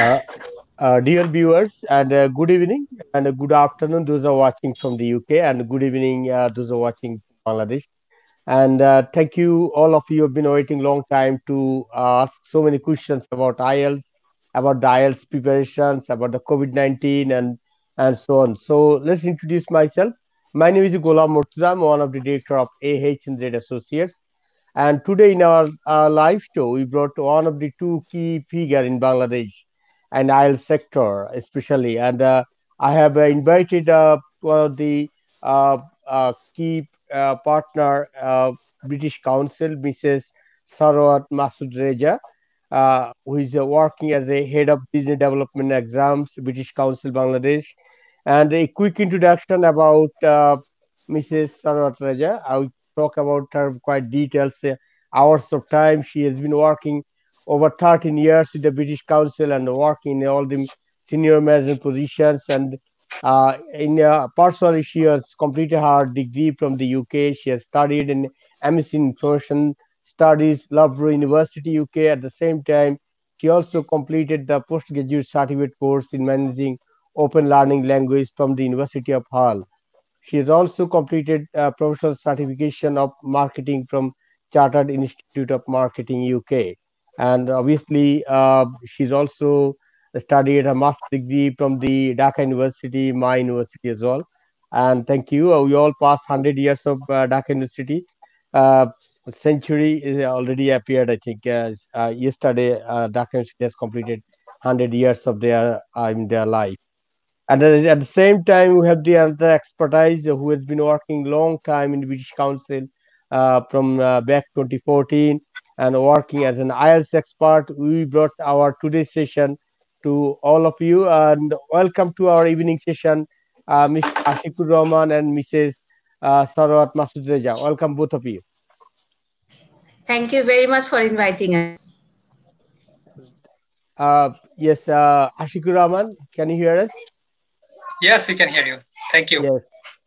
Uh, uh, dear viewers, and uh, good evening and good afternoon, those are watching from the UK, and good evening, uh, those are watching Bangladesh. And uh, thank you, all of you have been waiting long time to ask so many questions about IELTS, about the IELTS preparations, about the COVID-19 and, and so on. So let's introduce myself. My name is Golam Murtaza. I'm one of the director of AH&Z Associates. And today in our uh, live show, we brought one of the two key figure in Bangladesh and IELTS sector, especially. And uh, I have invited uh, one of the uh, key partner, British Council, Mrs. Sarwat Masud Reza, uh, who is uh, working as a head of business development exams, British Council, Bangladesh. And a quick introduction about uh, Mrs. Sarwat Reza. I will talk about her quite details, hours of time. She has been working over 13 years in the British Council and working in all the senior management positions. And uh, in uh, personally, she has completed her degree from the UK. She has studied in MSc in Information Studies, Loughborough University, UK. At the same time, she also completed the postgraduate certificate course in managing open learning language from the University of Hull. She has also completed a professional certification of marketing from Chartered Institute of Marketing, UK and obviously uh, she's also studied a master degree from the Dhaka University, my university as well. And thank you. Uh, we all passed 100 years of uh, Dhaka University. Century is already appeared, I think. Yesterday, Dhaka University has completed 100 years of their in their life. And at at the same time, we have the other expertise who has been working long time in the British Council uh, from uh, back 2014 and working as an IELTS expert. We brought our today's session to all of you and welcome to our evening session, uh, Mr. Ashikur Rahman and Mrs. Uh, Sarwat Masud Reza. Welcome both of you. Thank you very much for inviting us. Uh, yes, uh, Ashikur Rahman, can you hear us? Yes, we can hear you. Thank you. Yes,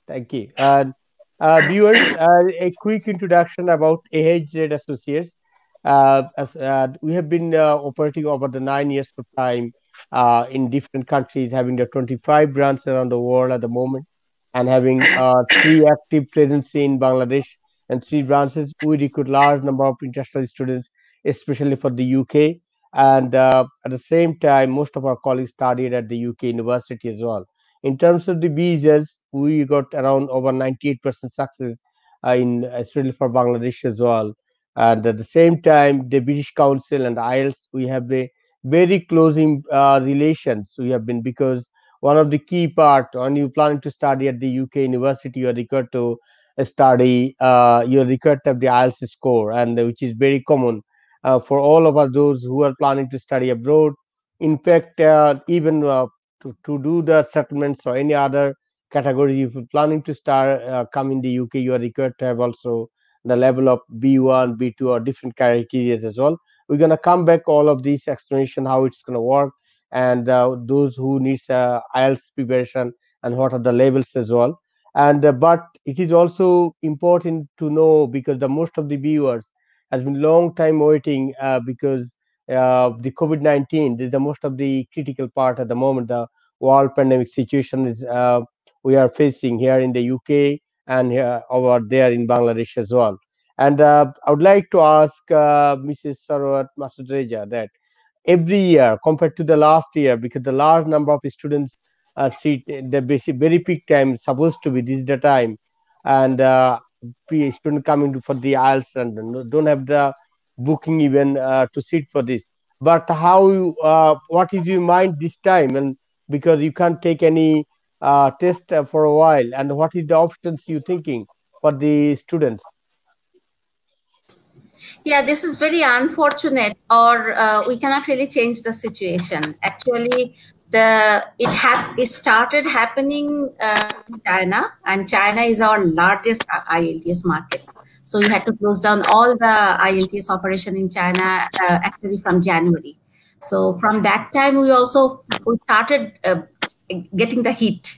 thank you. And uh, viewers, uh, a quick introduction about AHZ Associates. Uh, as, uh, we have been uh, operating over the nine years of time in different countries, having the 25 branches around the world at the moment, and having three active presence in Bangladesh and three branches. We recruit large number of international students, especially for the UK. And uh, at the same time, most of our colleagues studied at the UK university as well. In terms of the visas, we got around over 98% success uh, in especially for Bangladesh as well. And at the same time, the British Council and IELTS, we have a very close in, uh, relations. We have been because one of the key part when you planning to study at the UK university, you are required to study, uh, you are required to have the IELTS score, and which is very common uh, for all of us those who are planning to study abroad. In fact, uh, even uh, to, to do the settlements or any other category, if you're planning to start uh, come in the UK, you are required to have also the level of B1, B2 or different criteria as well. We're gonna come back all of these explanation how it's gonna work and uh, those who needs uh, IELTS preparation and what are the levels as well. And uh, but it is also important to know because the most of the viewers has been long time waiting uh, because uh, the COVID-19 is the most of the critical part at the moment. The world pandemic situation is uh, we are facing here in the UK and here over there in Bangladesh as well. And uh, I would like to ask uh, Mrs. Sarwat Masud Reza that every year compared to the last year, because the large number of students uh, sit the basic very peak time supposed to be this is the time, and uh, student coming to, for the IELTS and don't have the booking even uh, to sit for this. But how uh, what is your mind this time? And because you can't take any uh, test uh, for a while, and what is the options you thinking for the students? Yeah, this is very unfortunate, or uh, we cannot really change the situation. Actually, the it hap- it started happening uh, in China, and China is our largest IELTS market. So we had to close down all the IELTS operation in China uh, actually from January. So from that time, we also we started uh, getting the heat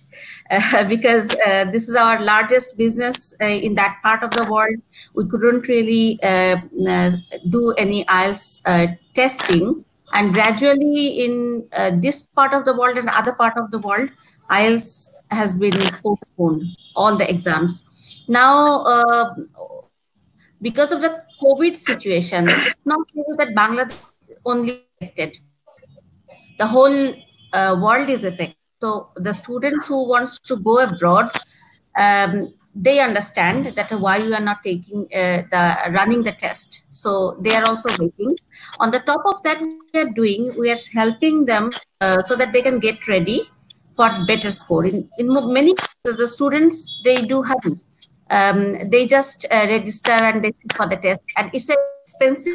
uh, because uh, this is our largest business uh, in that part of the world. We couldn't really uh, uh, do any IELTS uh, testing And gradually, in this part of the world and other part of the world, IELTS has been postponed, all the exams. Now, because of the COVID situation, it's not clear that Bangladesh only affected. The whole world is affected. So the students who wants to go abroad, um, they understand that why you are not taking uh, the running the test. So they are also waiting. On the top of that, we are doing we are helping them uh, so that they can get ready for better score. In, in many cases, the students they do hurry. Um, they just uh, register and they sit for the test, and it's expensive.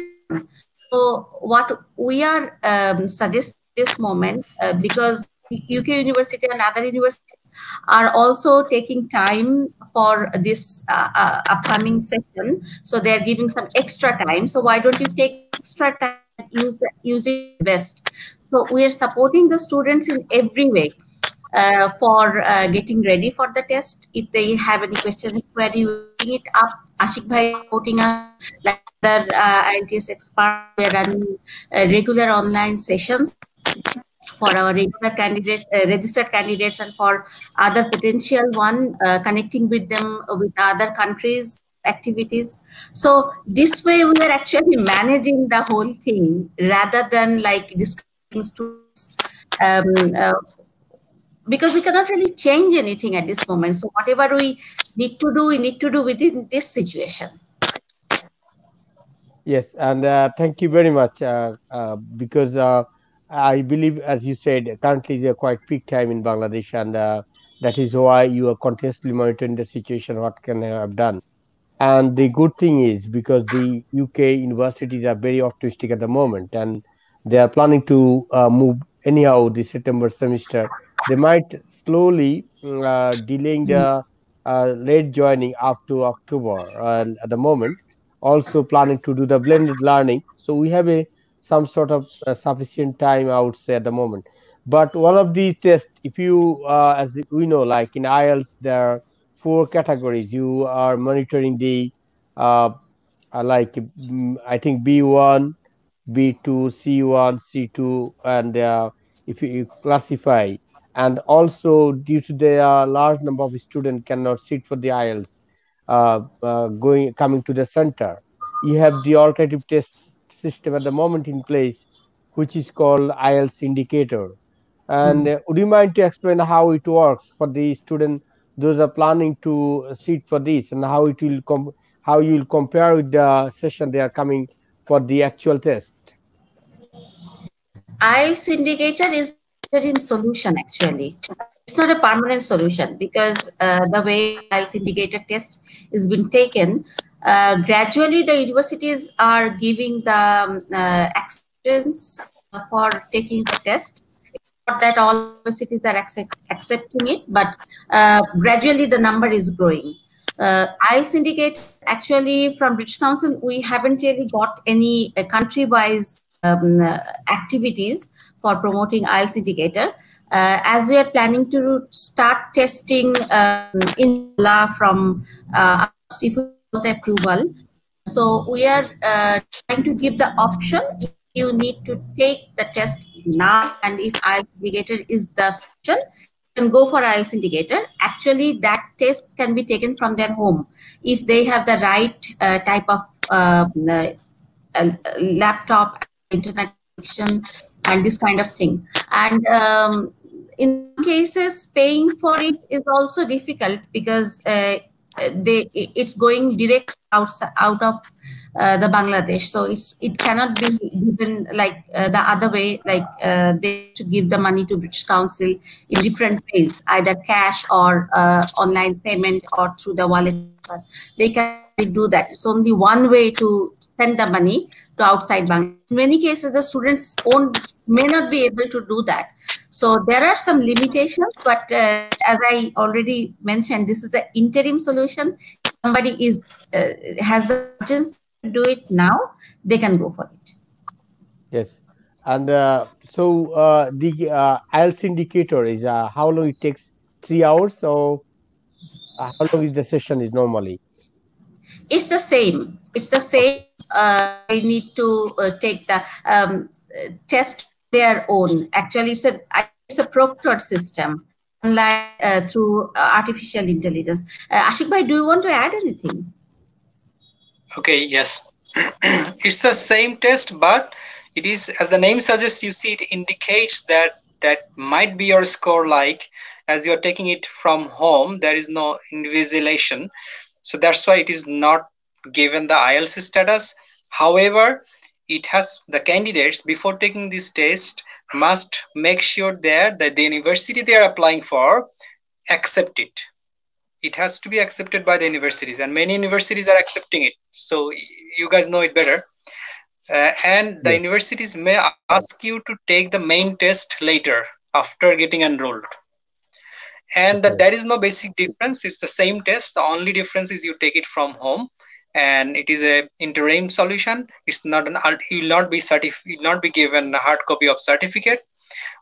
So what we are um, suggesting this moment uh, because UK University and other universities are also taking time for this uh, uh, upcoming session. So they're giving some extra time. So why don't you take extra time use the use it best? So we are supporting the students in every way. Uh, for uh, getting ready for the test. If they have any questions, query, bring it up. Ashik Bhai supporting us, like other uh, IELTS expert, we are running uh, regular online sessions for our regular candidates, uh, registered candidates, and for other potential one, uh, connecting with them with other countries activities. So this way, we are actually managing the whole thing rather than like discussing students. Um, uh, because we cannot really change anything at this moment. So whatever we need to do, we need to do within this situation. Yes, and uh, thank you very much uh, uh, because uh, I believe, as you said, currently they are quite peak time in Bangladesh, and uh, that is why you are continuously monitoring the situation. What can I have done? And the good thing is because the UK universities are very optimistic at the moment, and they are planning to uh, move anyhow the September semester they might slowly uh, delaying the uh, late joining up to October uh, at the moment. Also planning to do the blended learning. So we have a some sort of uh, sufficient time, I would say, at the moment. But one of these tests, if you, uh, as we know, like in IELTS, there are four categories. You are monitoring the, uh, like mm, I think B1, B2, C1, C2, and if you classify and also due to the uh, large number of students cannot sit for the IELTS uh, uh, going coming to the center. You have the alternative test system at the moment in place, which is called IELTS indicator. And uh, would you mind to explain how it works for the student those are planning to sit for this and how it will com- how you will compare with the session they are coming for the actual test? IELTS indicator is in solution actually. It's not a permanent solution because uh, the way IELTS indicator test is being taken, uh, gradually the universities are giving the um, uh, acceptance for taking the test. It's not that all universities are accept, accepting it, but uh, gradually the number is growing. Uh, IELTS indicator actually from British Council, we haven't really got any uh, country-wise um, uh, activities for promoting IELTS indicator. Uh, as we are planning to start testing um, in La from uh, approval, so we are uh, trying to give the option you need to take the test now and if IELTS indicator is the solution, can go for IELTS indicator. Actually, that test can be taken from their home if they have the right uh, type of um, uh, laptop, internet connection, and this kind of thing. And um, in cases, paying for it is also difficult because uh, they it's going direct out out of uh, the Bangladesh. So it's it cannot be given like uh, the other way, like uh, they to give the money to British Council in different ways, either cash or uh, online payment or through the wallet. They can do that. It's only one way to send the money to outside bank. In many cases, the students own, may not be able to do that. So there are some limitations, but uh, as I already mentioned, this is the interim solution. Somebody is uh, has the chance to do it now, they can go for it. Yes, and uh, so uh, the uh, IELTS indicator is uh, how long it takes? Three hours. So how long is the session is normally? It's the same. It's the same. Uh, I need to uh, take the um, test their own. Actually, it's a it's a proctored system, unlike uh, through uh, artificial intelligence. Uh, Ashik Bhai, do you want to add anything? Okay. Yes, it's the same test, but it is as the name suggests. You see, it indicates that that might be your score like as you're taking it from home there is no invigilation so that's why it is not given the IELTS status however it has the candidates before taking this test must make sure there that the university they are applying for accept it. It has to be accepted by the universities and many universities are accepting it. So you guys know it better. Uh, and the yeah. universities may ask you to take the main test later after getting enrolled. And that there is no basic difference. It's the same test. The only difference is you take it from home and it is a interim solution it's not an you will not be certif- will not be given a hard copy of certificate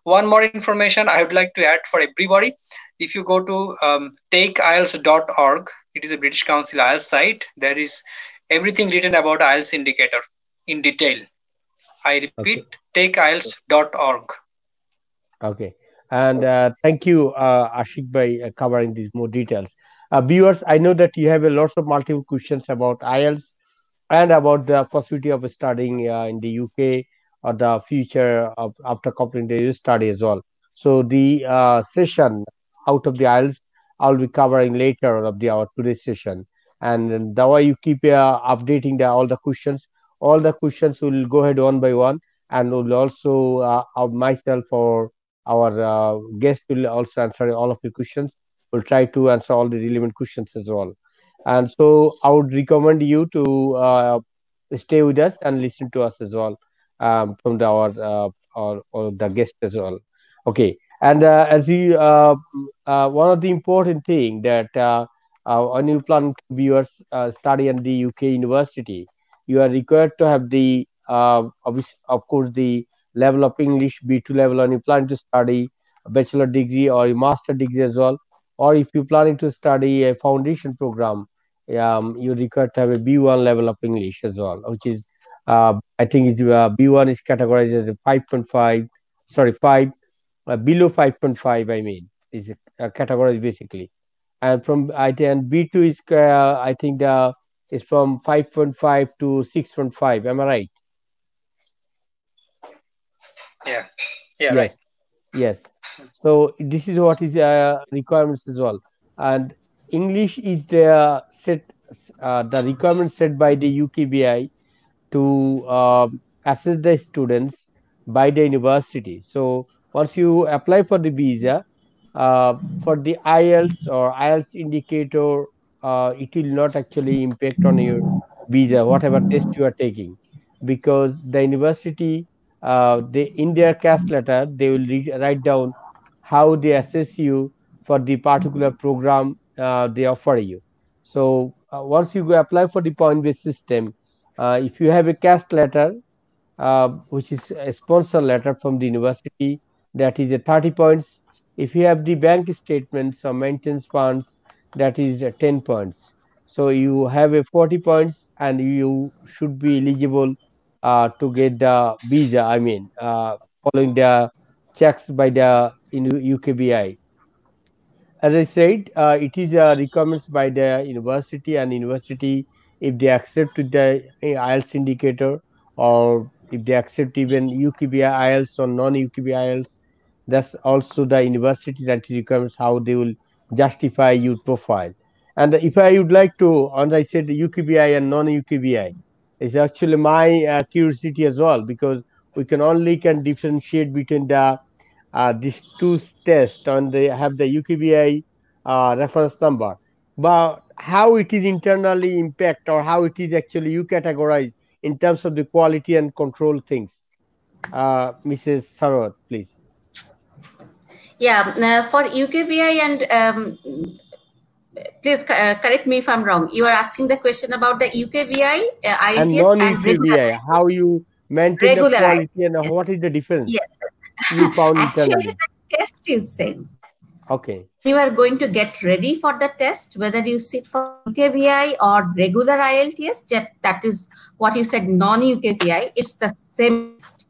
one more information i would like to add for everybody if you go to um, takeielts.org it is a british council ielts site there is everything written about ielts indicator in detail. I repeat, okay. takeielts.org. Okay. And uh, thank you, uh, Ashik, by uh, covering these more details. Uh, viewers, I know that you have a lot of multiple questions about IELTS and about the possibility of studying uh, in the UK or the future of after completing the study as well. So the uh, session out of the IELTS, I'll be covering later of the our today's session. And the way you keep updating the, all the questions, all the questions will go ahead one by one and we'll also uh, myself or our uh, guest will also answer all of the questions we'll try to answer all the relevant questions as well. And so i would recommend you to uh, stay with us and listen to us as well um, from the, our, uh, our, our the guest as well. Okay. And uh, as you uh, uh, one of the important thing that uh, when plan viewers uh, study in the uk university you are required to have the of, of course the level of english b2 level and you plan to study a bachelor degree or a master degree as well or if you're planning to study a foundation program um, you require to have a b1 level of english as well which is uh, i think it's, uh, b1 is categorized as a 5.5 sorry 5 uh, below 5.5 i mean is categorized basically and from i think b2 is uh, i think the is from 5.5 to 6.5. Am I right? Yeah. Yeah. Yes. Right. Yes. So this is what is uh, requirements as well. And English is the set uh, the requirement set by the UKVI to uh, assess the students by the university. So once you apply for the visa, uh, for the IELTS or IELTS indicator uh, it will not actually impact on your visa, whatever test you are taking, because the university, uh, they in their CAS letter, they will re- write down how they assess you for the particular program uh, they offer you. So uh, once you apply for the point-based system, uh, if you have a CAS letter, uh, which is a sponsor letter from the university, that is a 30 points. If you have the bank statements or maintenance funds that is 10 points so you have a 40 points and you should be eligible uh, to get the visa i mean uh, following the checks by the UKVI. as i said uh, it is a requirements by the university and university if they accept the ielts indicator or if they accept even UKVI ielts or non-UKVI ielts that's also the university that requires how they will justify your profile. And if I would like to, as I said, UKVI and non-UKVI, is actually my uh, curiosity as well because we can only can differentiate between the uh, these two tests and they have the UKVI uh, reference number. But how it is internally impact or how it is actually you categorize in terms of the quality and control things. Uh, Mrs. Sarwat, please. Yeah, uh, for UKVI and um, please uh, correct me if I'm wrong. You are asking the question about the UKVI, uh, IELTS, and non-UKVI. How you maintain the quality and what is the difference? Yes, you actually the test is same. Okay. You are going to get ready for the test, whether you sit for UKVI or regular IELTS, that, that is what you said, non-UKVI, it's the same test.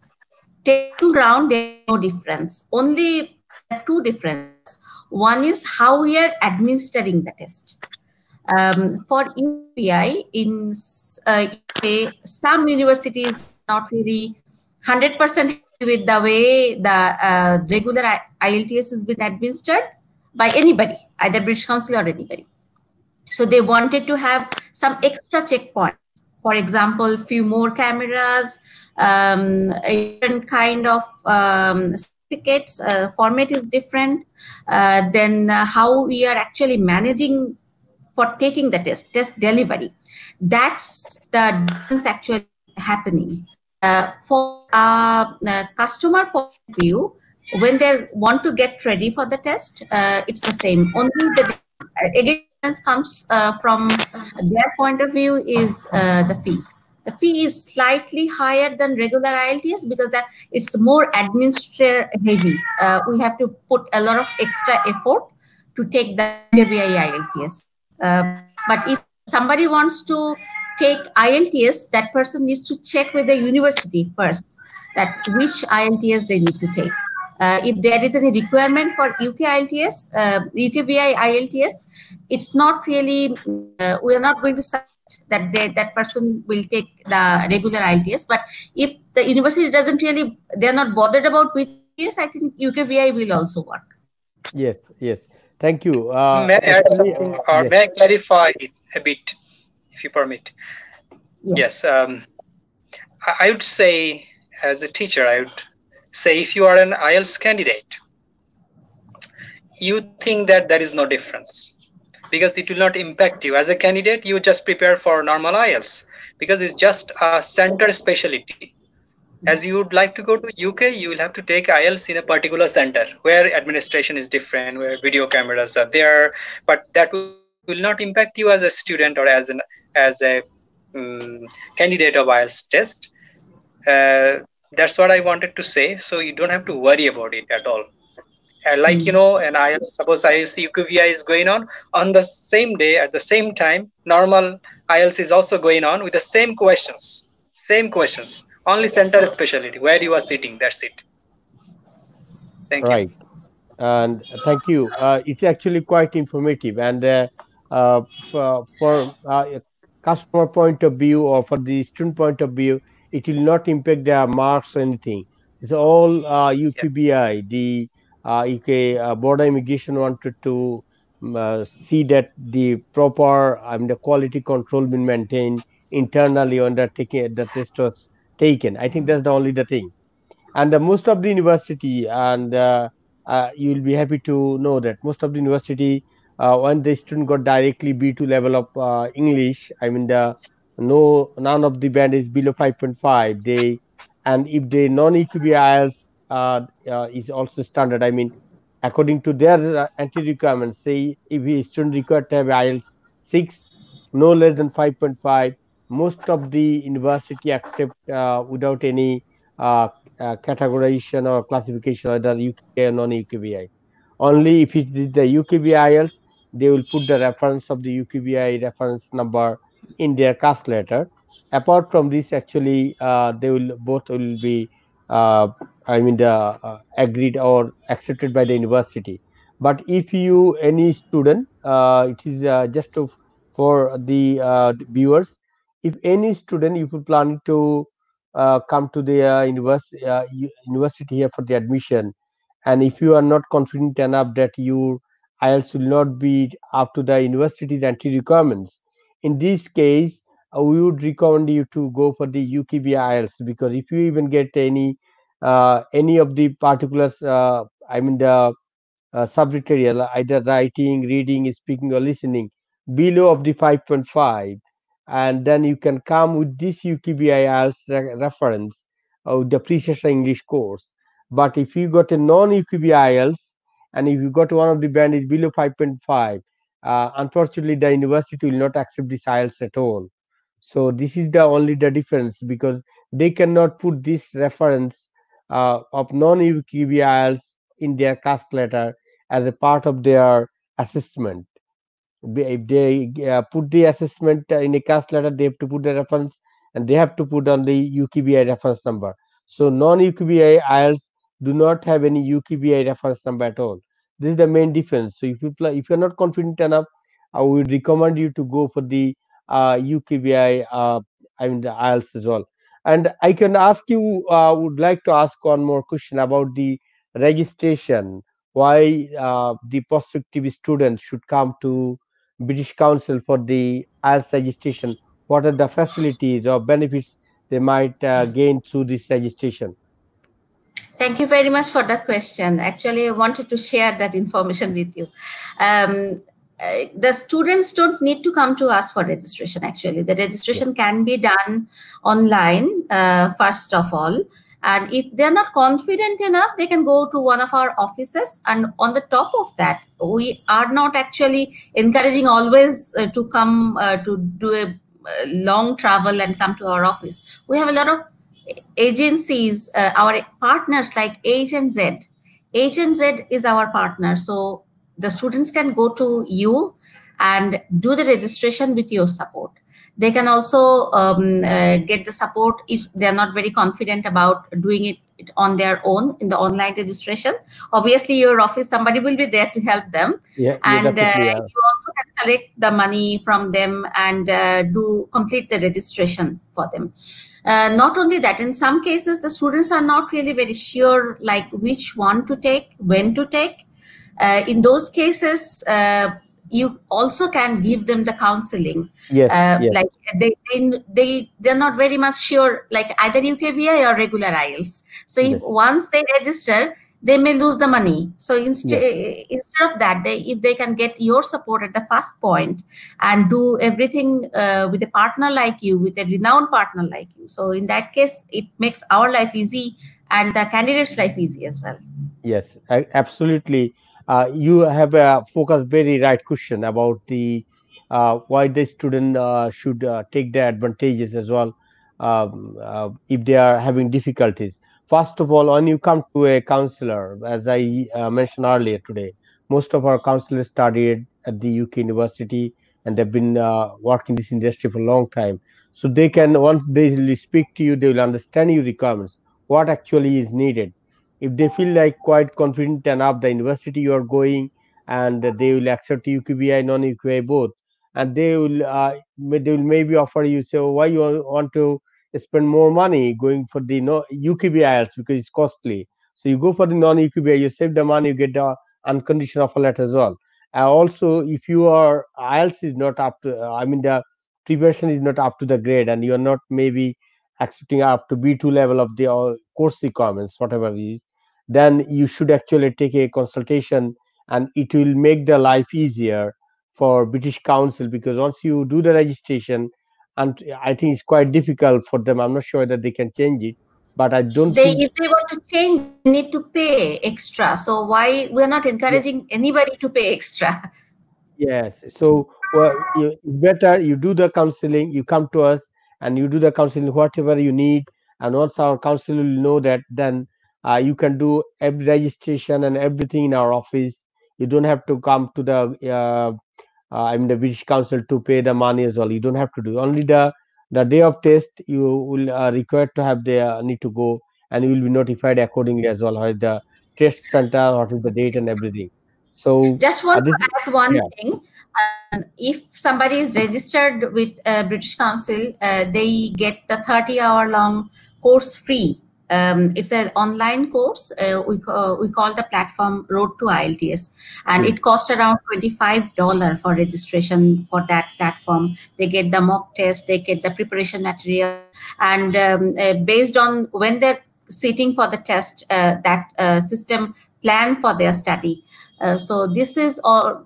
Take round, there's no difference. Only two differences. One is how we are administering the test. Um, for UKVI, in uh, some universities not really 100% with the way the uh, regular IELTS has been administered by anybody, either British Council or anybody. So they wanted to have some extra checkpoints. For example, few more cameras, um, a different kind of um, certificates, uh, format is different. Uh, then uh, how we are actually managing for taking the test, test delivery. That's the difference actually happening. Uh, for a uh, customer point of view, when they want to get ready for the test, uh, it's the same. Only the again comes uh, from their point of view is uh, the fee. The fee is slightly higher than regular IELTS because that it's more administrative heavy. Uh, we have to put a lot of extra effort to take the UKVI IELTS. but if somebody wants to take IELTS, that person needs to check with the university first that which IELTS they need to take. Uh, if there is any requirement for UK IELTS, uh, UKVI IELTS, it's not really, uh, we are not going to say that they, that person will take the regular IELTS. But if the university doesn't really, they're not bothered about which is, I think UKVI will also work. Yes, yes. Thank you. Uh, may I add something, or yes. may I clarify a bit? If you permit. Yeah. Yes, um, I would say, as a teacher, I would say if you are an IELTS candidate, you think that there is no difference because it will not impact you. As a candidate, you just prepare for normal IELTS because it's just a center specialty. As you would like to go to UK, you will have to take IELTS in a particular center where administration is different, where video cameras are there, but that will not impact you as a student or as an as a um, candidate of IELTS test. Uh, that's what I wanted to say. So you don't have to worry about it at all. Uh, like mm. you know, and IELTS suppose IELTS UKVI is going on on the same day at the same time. Normal IELTS is also going on with the same questions, same questions. Only center specialty where you are sitting. That's it. Thank right. you. And thank you. Uh, it's actually quite informative and. Uh, uh, for, for uh, customer point of view or for the student point of view, it will not impact their marks or anything. It's all uh, UKVI, the uh, UK uh, border immigration wanted to um, uh, see that the proper I mean the quality control been maintained internally on the taking the test was taken. I think that's the only the thing. And uh, most of the university and uh, you will be happy to know that most of the university uh, when the student got directly B2 level of uh, English, I mean the no none of the band is below 5.5. They and if the non-EQB IELTS uh, uh, is also standard, I mean according to their uh, anti requirements, say if a student required to have IELTS six, no less than 5.5, most of the university accept uh, without any categorization or classification whether UK or non-UKVI. Only if it is the UKVI IELTS, they will put the reference of the UKVI reference number in their CAS letter. Apart from this, actually, uh, they will both will be, uh, I mean, the uh, agreed or accepted by the university. But if you any student, uh, it is uh, just to, for the uh, viewers. If any student, if you plan to come to the university university here for the admission, and if you are not confident enough that you IELTS will not be up to the university's entry requirements. In this case, uh, we would recommend you to go for the UKV IELTS because if you even get any uh, any of the particulars, uh, I mean the uh, subject area, either writing, reading, speaking, or listening, below of the 5.5, and then you can come with this UKV IELTS re reference of the pre-session English course. But if you got a non-UKV IELTS, and if you got one of the band is below 5.5 uh, unfortunately the university will not accept the IELTS at all so this is the only the difference because they cannot put this reference uh, of non-UKV IELTS in their CAS letter as a part of their assessment. If they uh, put the assessment in a CAS letter, they have to put the reference and they have to put on the UKVI reference number. So non-UKVI IELTS do not have any UKVI reference number at all. This is the main difference. So if you if you're not confident enough, I would recommend you to go for the uh, UKVI, uh, I mean the IELTS as well. And I can ask you, uh, would like to ask one more question about the registration. Why uh, the prospective students should come to British Council for the IELTS registration? What are the facilities or benefits they might uh, gain through this registration? Thank you very much for that question. Actually, I wanted to share that information with you. Um, uh, the students don't need to come to us for registration actually. The registration can be done online uh, first of all. And if they're not confident enough they can go to one of our offices. And on the top of that we are not actually encouraging always uh, to come uh, to do a long travel and come to our office. We have a lot of agencies uh, our partners like AH&Z. Agent z is our partner. So the students can go to you and do the registration with your support they can also um, uh, get the support if they're not very confident about doing it on their own in the online registration. Obviously your office somebody will be there to help them. Yeah, and uh, you also can collect the money from them and uh, do complete the registration for them. Uh, not only that in some cases the students are not really very sure like which one to take when to take. Uh, in those cases uh, you also can give them the counseling yes, uh, yes. like they, they they they're not very much sure like either ukvi or regular ielts so if yes. once they register they may lose the money so instead yes. instead of that they if they can get your support at the first point and do everything uh, with a partner like you with a renowned partner like you so in that case it makes our life easy and the candidate's life easy as well yes absolutely uh, you have a focus very right question about the uh, why the student uh, should uh, take the advantages as well um, uh, if they are having difficulties. First of all, when you come to a counselor, as I uh, mentioned earlier today, most of our counselors studied at the UK university and they've been working in this industry for a long time. So they can once they speak to you, they will understand your requirements, what actually is needed if they feel like quite confident enough the university you are going and they will accept UKVI, non-UKVI both, and they will uh, they will maybe offer you say oh, why you want to spend more money going for the no UKVI because it's costly. So you go for the non-UKVI, you save the money, you get the unconditional offer letter as well. Uh, also, if you are IELTS is not up to, uh, I mean the preparation is not up to the grade, and you are not maybe accepting up to B2 level of the uh, course requirements, whatever it is, then you should actually take a consultation and it will make the life easier for British Council because once you do the registration, and I think it's quite difficult for them. I'm not sure that they can change it, but I don't. They, think... if they want to change, they need to pay extra. So why we're not encouraging anybody to pay extra? Yes. So well, you, better you do the counseling. You come to us and you do the counseling, whatever you need. And once our counselor will know that, then uh, you can do every registration and everything in our office. You don't have to come to the uh, uh, i mean the british council to pay the money as well. You don't have to do only the the day of test you will uh, required to have the uh, need to go and you will be notified accordingly as well how the test center what is the date and everything. So just want uh, to add one yeah. thing. Um, if somebody is registered with uh, british council they get the 30 hour long course free um, it's an online course. Uh, we, uh, we call the platform Road to IELTS, and mm. it costs around $25 for registration for that platform. They get the mock test, they get the preparation material, and um, uh, based on when they're sitting for the test, uh, that uh, system plan for their study. Uh, so this is all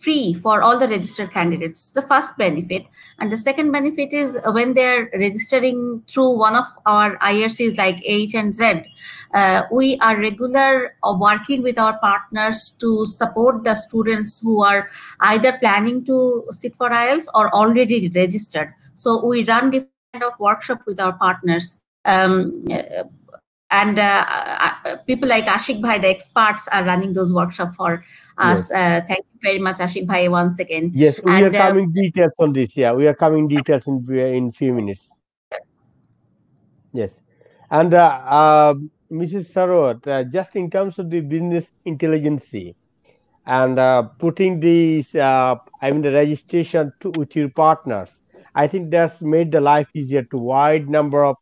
free for all the registered candidates. The first benefit. And the second benefit is when they're registering through one of our ircs like h and z uh, we are regular uh, working with our partners to support the students who are either planning to sit for ielts or already registered. So we run different kind of workshop with our partners. Um, and uh, uh, people like Ashik Bhai, the experts, are running those workshops for us. Yes. Uh, thank you very much, Ashik Bhai, once again. Yes, we and, are uh, coming details on this. Yeah, we are coming details in in few minutes. Yes, and uh, Mrs. Sarwat, just in terms of the business intelligence and putting these, I mean, the registration to, with your partners, I think that's made the life easier to wide number of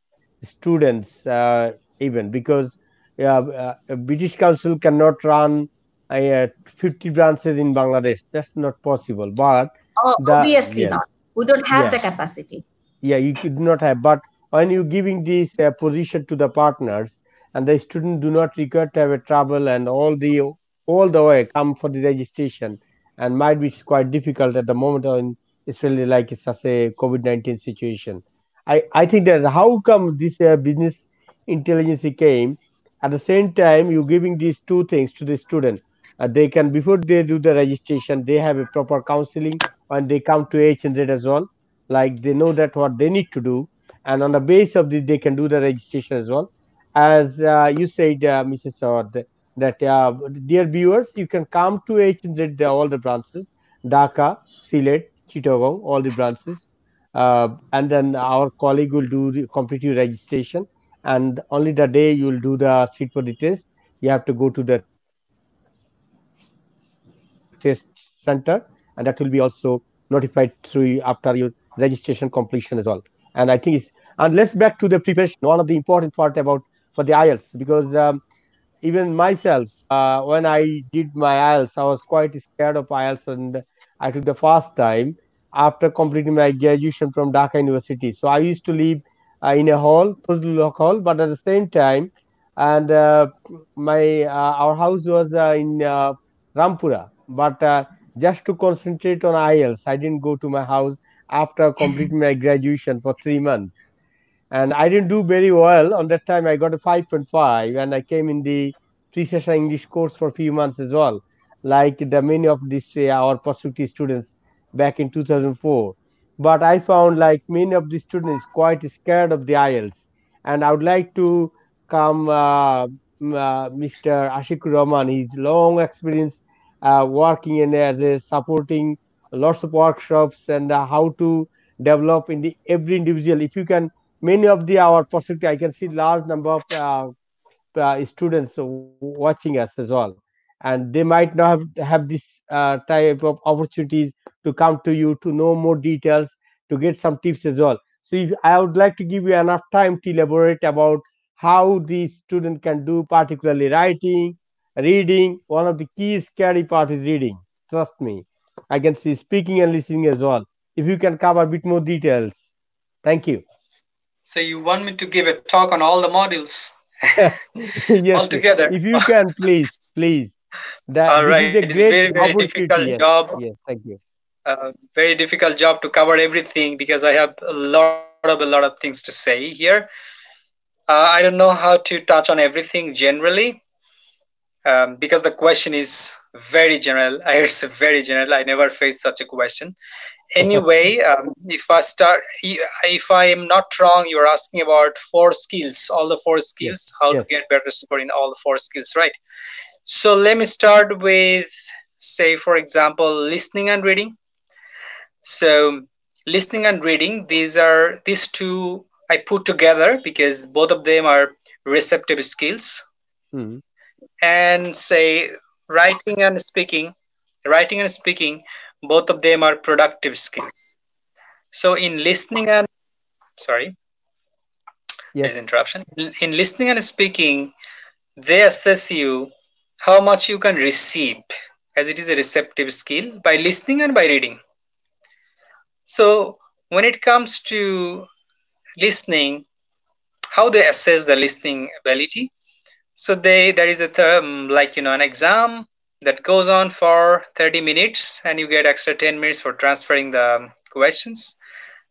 students uh, even because uh, British Council cannot run uh, 50 branches in Bangladesh. That's not possible. But oh, the, obviously yes. not. We don't have yes. the capacity. Yeah, you do not have. But when you're giving this uh, position to the partners, and the student do not require to have a travel and all the all the way come for the registration, and might be quite difficult at the moment, in, especially like it's such a COVID nineteen situation. I I think that how come this uh, business intelligence came. At the same time you giving these two things to the student. Uh, they can before they do the registration they have a proper counseling and they come to HNZ as well. Like they know that what they need to do. And on the base of this they can do the registration as well. As uh, you said uh, mrs Sarwat, that uh, dear viewers you can come to h and HNZ all the branches dhaka Sylhet chittagong all the branches. Uh, and then our colleague will do the complete registration and only the day you will do the sit for the test you have to go to the test center and that will be also notified through after your registration completion as well. And i think it's and let's back to the preparation. One of the important part about for the ielts because um, even myself uh, when i did my ielts i was quite scared of ielts and i took the first time. After completing my graduation from dhaka university so i used to live in a hall, Fazlul hall, but at the same time, and uh, my uh, our house was in Rampura, but just to concentrate on IELTS, I didn't go to my house after completing my graduation for three months. And I didn't do very well. On that time, I got a 5.5, and I came in the pre-session English course for a few months as well, like the many of these uh, our prospective students back in 2004 but I found like many of the students quite scared of the IELTS. And I would like to come uh, uh, Mr. Ashik Rahman, his long experience uh, working in as a supporting lots of workshops and uh, how to develop in the every individual. If you can, many of the our possibility, I can see large number of uh, uh, students watching us as well, and they might not have, have this uh, type of opportunities to come to you to know more details to get some tips as well. So if, i would like to give you enough time to elaborate about how the student can do particularly writing reading. One of the key scary part is reading. Trust me i can see speaking and listening as well. If you can cover a bit more details. Thank you. So you want me to give a talk on all the modules? Yes, together if you can please please that all right. is a great very, very difficult yes. job yes thank you a very difficult job to cover everything because I have a lot of a lot of things to say here. Uh, I don't know how to touch on everything generally um, because the question is very general. It's very general. I never faced such a question. Anyway, um, if I start, if I am not wrong, you're asking about four skills, all the four skills, yes. how yes. to get better score in all the four skills, right? So let me start with, say, for example, listening and reading so listening and reading, these are these two I put together because both of them are receptive skills. Mm-hmm. And say writing and speaking, writing and speaking, both of them are productive skills. So in listening and sorry, yes. there's interruption. In listening and speaking, they assess you how much you can receive as it is a receptive skill by listening and by reading so when it comes to listening, how they assess the listening ability. So they there is a term like you know an exam that goes on for 30 minutes and you get extra 10 minutes for transferring the questions.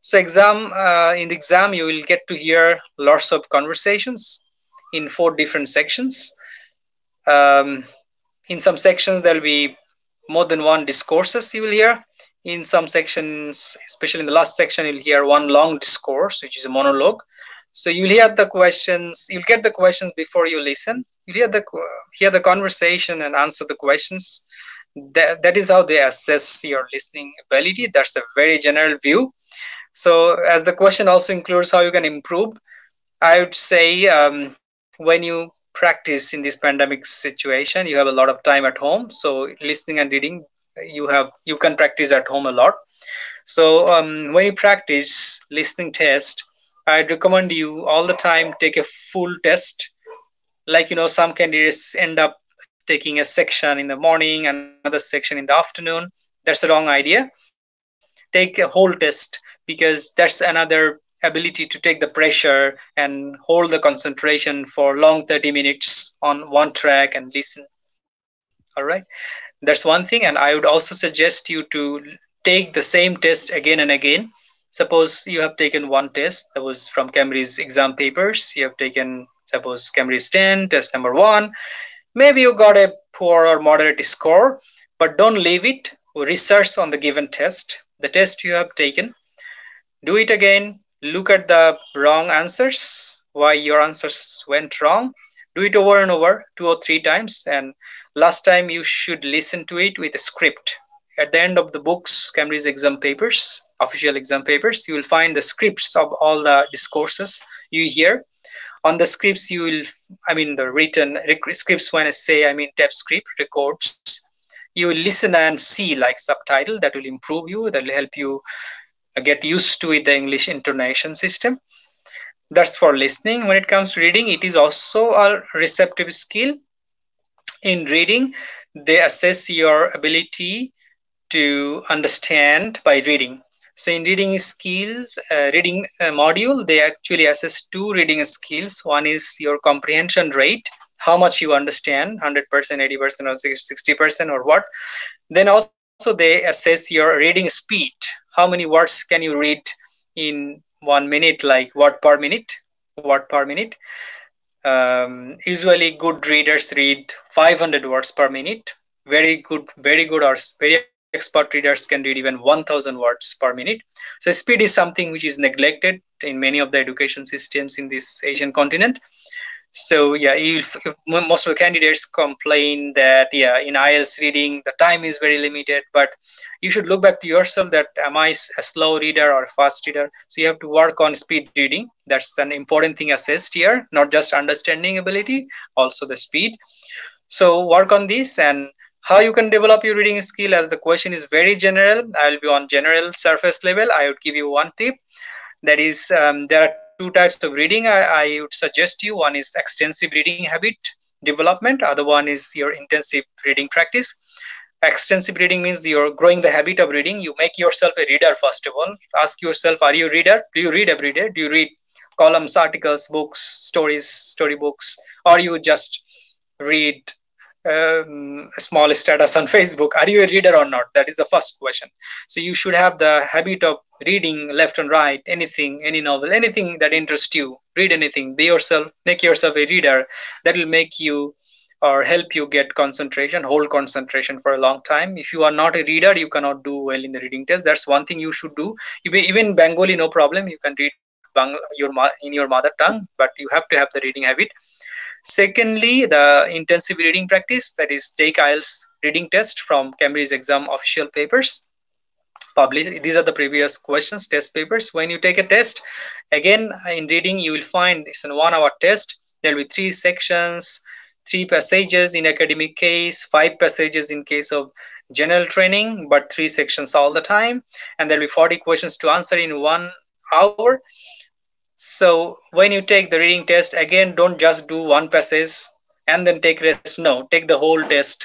So exam uh, in the exam you will get to hear lots of conversations in four different sections. Um, in some sections there will be more than one discourses you will hear. In some sections, especially in the last section, you'll hear one long discourse, which is a monologue. so you'll hear the questions you'll get the questions before you listen. You hear the hear the conversation and answer the questions. That, that is how they assess your listening ability. That's a very general view. So as the question also includes how you can improve i would say um, when you practice in this pandemic situation. You have a lot of time at home. So listening and reading you have you can practice at home a lot. So um, when you practice listening test i'd recommend you all the time take a full test. Like you know some candidates end up taking a section in the morning and another section in the afternoon. That's the wrong idea. Take a whole test because that's another ability to take the pressure and hold the concentration for long 30 minutes on one track and listen. All right that's one thing and i would also suggest you to take the same test again and again. Suppose you have taken one test that was from cambridge exam papers. You have taken suppose cambridge 10 test number one. Maybe you got a poor or moderate score but don't leave it. Research on the given test. The test you have taken do it again look at the wrong answers why your answers went wrong. Do it over and over two or three times and last time you should listen to it with a script. At the end of the books cambridge exam papers official exam papers you will find the scripts of all the discourses you hear. On the scripts you will i mean the written scripts when i say i mean tape script records you will listen and see like subtitle that will improve you that will help you get used to it, the English intonation system. That's for listening. When it comes to reading, it is also a receptive skill. In reading, they assess your ability to understand by reading. So in reading skills, uh, reading uh, module, they actually assess two reading skills. One is your comprehension rate, how much you understand, 100%, 80% or 60% or what. Then also they assess your reading speed, how many words can you read in one minute? Like word per minute? Word per minute? Um, usually good readers read 500 words per minute. Very good very good or very expert readers can read even 1000 words per minute. So speed is something which is neglected in many of the education systems in this asian continent so yeah most of the candidates complain that yeah in ielts reading the time is very limited but you should look back to yourself that am i a slow reader or a fast reader? So you have to work on speed reading. That's an important thing assessed here not just understanding ability also the speed. So work on this and how you can develop your reading skill as the question is very general. I'll be on general surface level. I would give you one tip. That is um, there are two types of reading I, I would suggest you. One is extensive reading habit development. Other one is your intensive reading practice. Extensive reading means you're growing the habit of reading. You make yourself a reader first of all. Ask yourself, are you a reader? Do you read every day? Do you read columns, articles, books, stories, storybooks, or you just read um, small status on Facebook. Are you a reader or not? That is the first question. So you should have the habit of reading left and right, anything, any novel, anything that interests you. Read anything. Be yourself. Make yourself a reader. That will make you or help you get concentration, hold concentration for a long time. If you are not a reader, you cannot do well in the reading test. That's one thing you should do. Even Bengali, no problem. You can read your in your mother tongue, but you have to have the reading habit Secondly, the intensive reading practice, that is take IELTS reading test from Cambridge exam official papers published. These are the previous questions, test papers. When you take a test, again, in reading, you will find it's in one hour test. There will be three sections, three passages in academic case, five passages in case of general training, but three sections all the time. And there will be 40 questions to answer in one hour. So when you take the reading test, again, don't just do one passage and then take rest. No, take the whole test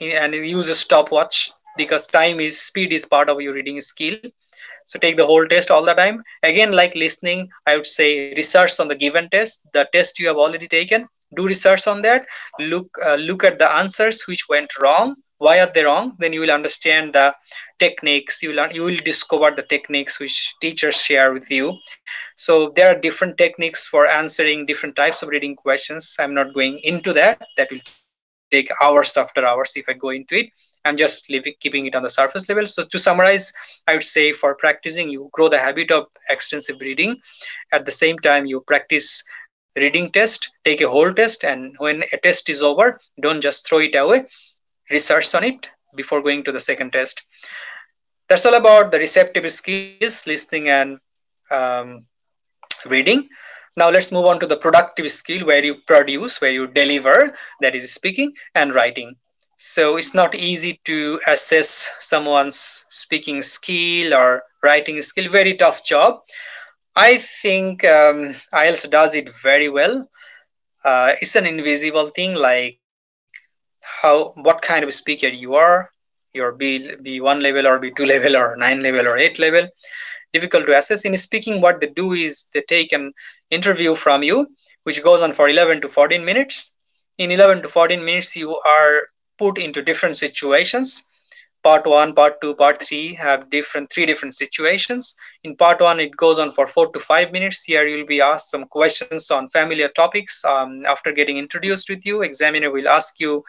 and use a stopwatch because time is speed is part of your reading skill. So take the whole test all the time. Again, like listening, I would say research on the given test, the test you have already taken. Do research on that. Look uh, look at the answers which went wrong why are they wrong then you will understand the techniques you will you will discover the techniques which teachers share with you so there are different techniques for answering different types of reading questions i'm not going into that that will take hours after hours if I go into it. I'm just leaving, keeping it on the surface level. So to summarize, I would say for practicing, you grow the habit of extensive reading. At the same time, you practice reading test, take a whole test, and when a test is over, don't just throw it away. Research on it before going to the second test. That's all about the receptive skills, listening and um, reading. Now let's move on to the productive skill where you produce, where you deliver, that is speaking and writing. So it's not easy to assess someone's speaking skill or writing skill. Very tough job. I think um, IELTS does it very well. Uh, it's an invisible thing, like how what kind of speaker you are, your B B1 level or B2 level or 9 level or 8 level difficult to assess. In speaking, what they do is they take an interview from you, which goes on for 11 to 14 minutes. In 11 to 14 minutes, you are put into different situations. Part one, part two, part three have different three different situations. In part one, it goes on for four to five minutes. Here, you'll be asked some questions on familiar topics. Um, after getting introduced with you, examiner will ask you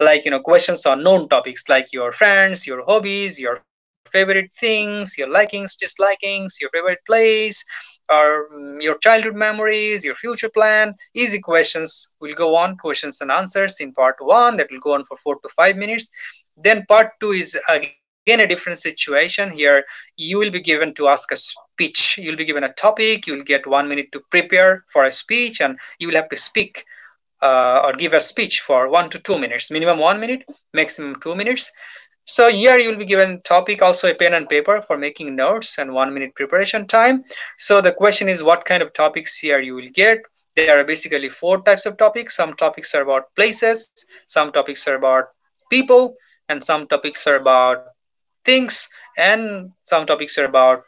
like you know questions on known topics like your friends, your hobbies, your favorite things, your likings, dislikings, your favorite place, or um, your childhood memories, your future plan. Easy questions will go on, questions and answers in part one that will go on for four to five minutes. Then part two is again a different situation. Here you will be given to ask a speech. You'll be given a topic. You'll get one minute to prepare for a speech, and you will have to speak uh, or give a speech for one to two minutes, minimum one minute, maximum two minutes. So here you will be given topic, also a pen and paper for making notes and one minute preparation time. So the question is what kind of topics here you will get. There are basically four types of topics. Some topics are about places, some topics are about people, and some topics are about things, and some topics are about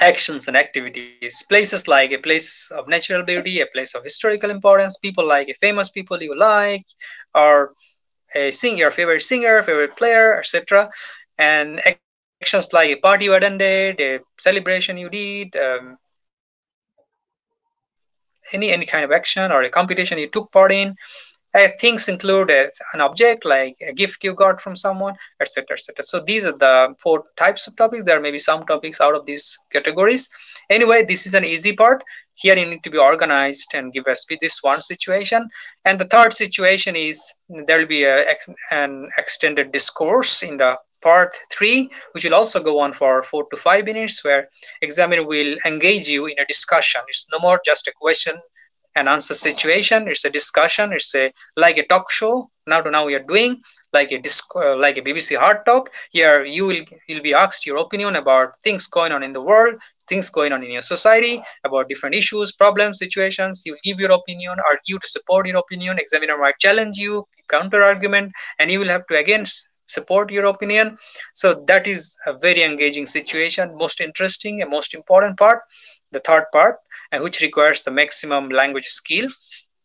actions and activities. Places like a place of natural beauty, a place of historical importance, people like a famous people you like, or a singer your favorite singer, favorite player, etc. And actions like a party you attended, a celebration you did, um, any any kind of action or a competition you took part in. Uh, things include an object like a gift you got from someone, etc., etc. So these are the four types of topics. There may be some topics out of these categories. Anyway, this is an easy part here you need to be organized and give us this one situation and the third situation is there will be a, an extended discourse in the part three which will also go on for four to five minutes where examiner will engage you in a discussion it's no more just a question and answer situation. It's a discussion. It's a like a talk show. Now to now we are doing like a disc uh, like a bbc hard talk. Here you will you'll be asked your opinion about things going on in the world things going on in your society about different issues problems situations. You give your opinion argue to support your opinion examiner might challenge you counter argument and you will have to again support your opinion. So that is a very engaging situation most interesting and most important part the third part and which requires the maximum language skill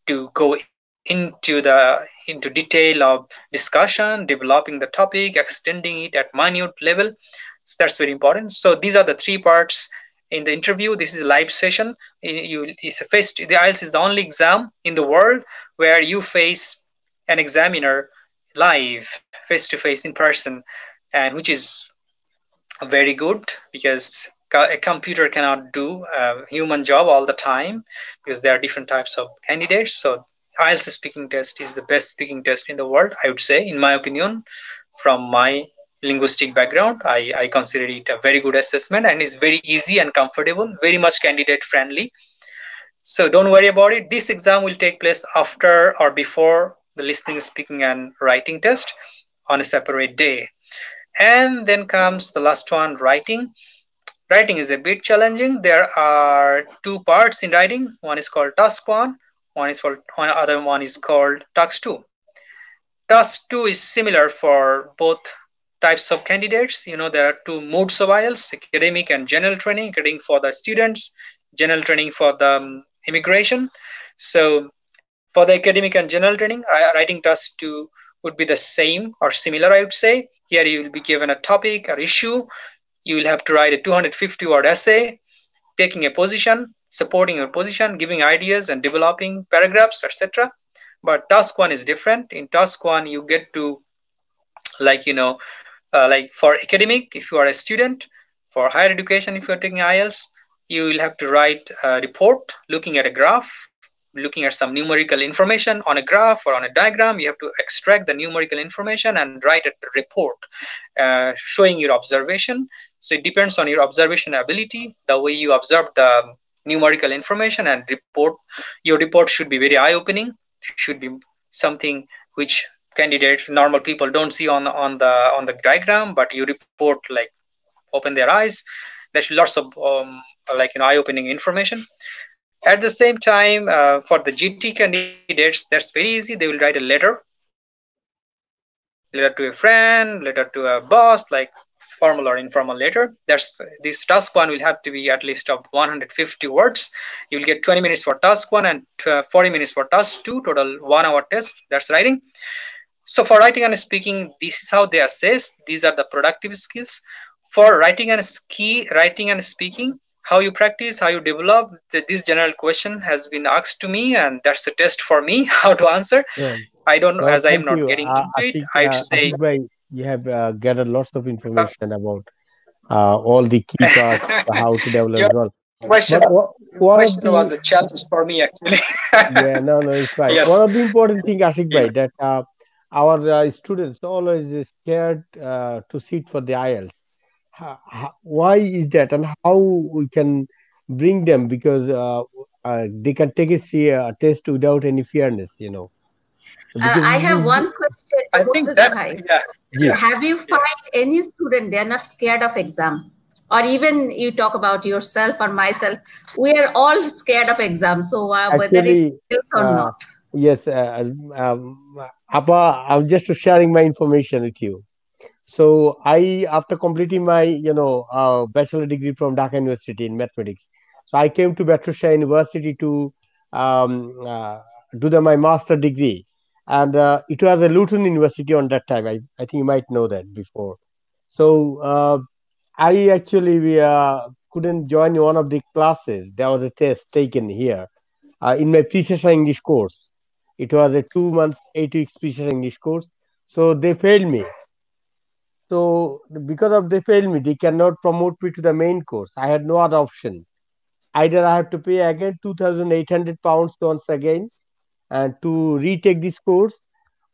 to go into the into detail of discussion developing the topic extending it at minute level. So that's very important. So these are the three parts in the interview. This is a live session. You it's a face the IELTS is the only exam in the world where you face an examiner live face to face in person and which is very good because a computer cannot do a human job all the time because there are different types of candidates. So IELTS speaking test is the best speaking test in the world I would say in my opinion. From my linguistic background I, I consider it a very good assessment and it's very easy and comfortable very much candidate friendly. So don't worry about it. This exam will take place after or before the listening speaking and writing test on a separate day. And then comes the last one writing writing is a bit challenging there are two parts in writing one is called task one one is called one other one is called task two task two is similar for both types of candidates. You know, there are two modes of IELTS, academic and general training, academic for the students, general training for the um, immigration. So for the academic and general training, writing task two would be the same or similar, I would say. Here you will be given a topic or issue. You will have to write a 250 word essay, taking a position, supporting your position, giving ideas and developing paragraphs, etc. but task one is different. In task one you get to like you know uh, like for academic if you are a student for higher education if you're taking ielts you will have to write a report looking at a graph looking at some numerical information on a graph or on a diagram. You have to extract the numerical information and write a report uh, showing your observation so it depends on your observation ability the way you observe the numerical information and report. Your report should be very eye-opening. Should be something which candidates normal people don't see on on the on the diagram but you report like open their eyes. There's lots of um, like you know eye-opening information. At the same time, uh, for the GT candidates, that's very easy. They will write a letter, letter to a friend, letter to a boss, like formal or informal letter. That's this task one will have to be at least of 150 words. You will get 20 minutes for task one and 40 minutes for task two. Total one hour test. That's writing. So for writing and speaking, this is how they assess. These are the productive skills. For writing and ski, writing and speaking, how you practice how you develop this general question has been asked to me and that's a test for me how to answer yeah. i don't know well, as i am not you. getting uh, into it i'd uh, say you have uh, gathered lots of information about uh, all the key parts how to develop as well question, what, what question the, was a challenge for me actually. Yeah no no it's fine. Yes. one of the important thing ashik bhai that uh, our uh, students always scared to sit for the ielts how, why is that and how we can bring them? Because uh, uh, they can take a, a test without any fairness you know uh, I have one question. I think that's yeah. Yes. Have you find any student they are not scared of exam, or even you talk about yourself or myself? We are all scared of exam. So uh, Actually, whether it's skills or uh, not. Yes, uh, um, Appa, I'm just sharing my information with you. So I, after completing my, you know, uh, bachelor degree from Dhaka University in mathematics, so I came to Bedfordshire University to um, uh, do the, my master degree, and uh, it was a Luton University on that time. I, I think you might know that before. So uh, I actually uh, couldn't join one of the classes. There was a test taken here uh, in my pre English course. It was a two months, eight weeks pre English course. So they failed me so because of they failed me, they cannot promote me to the main course. I had no other option. Either I have to pay again two thousand eight hundred pounds once again, and to retake this course,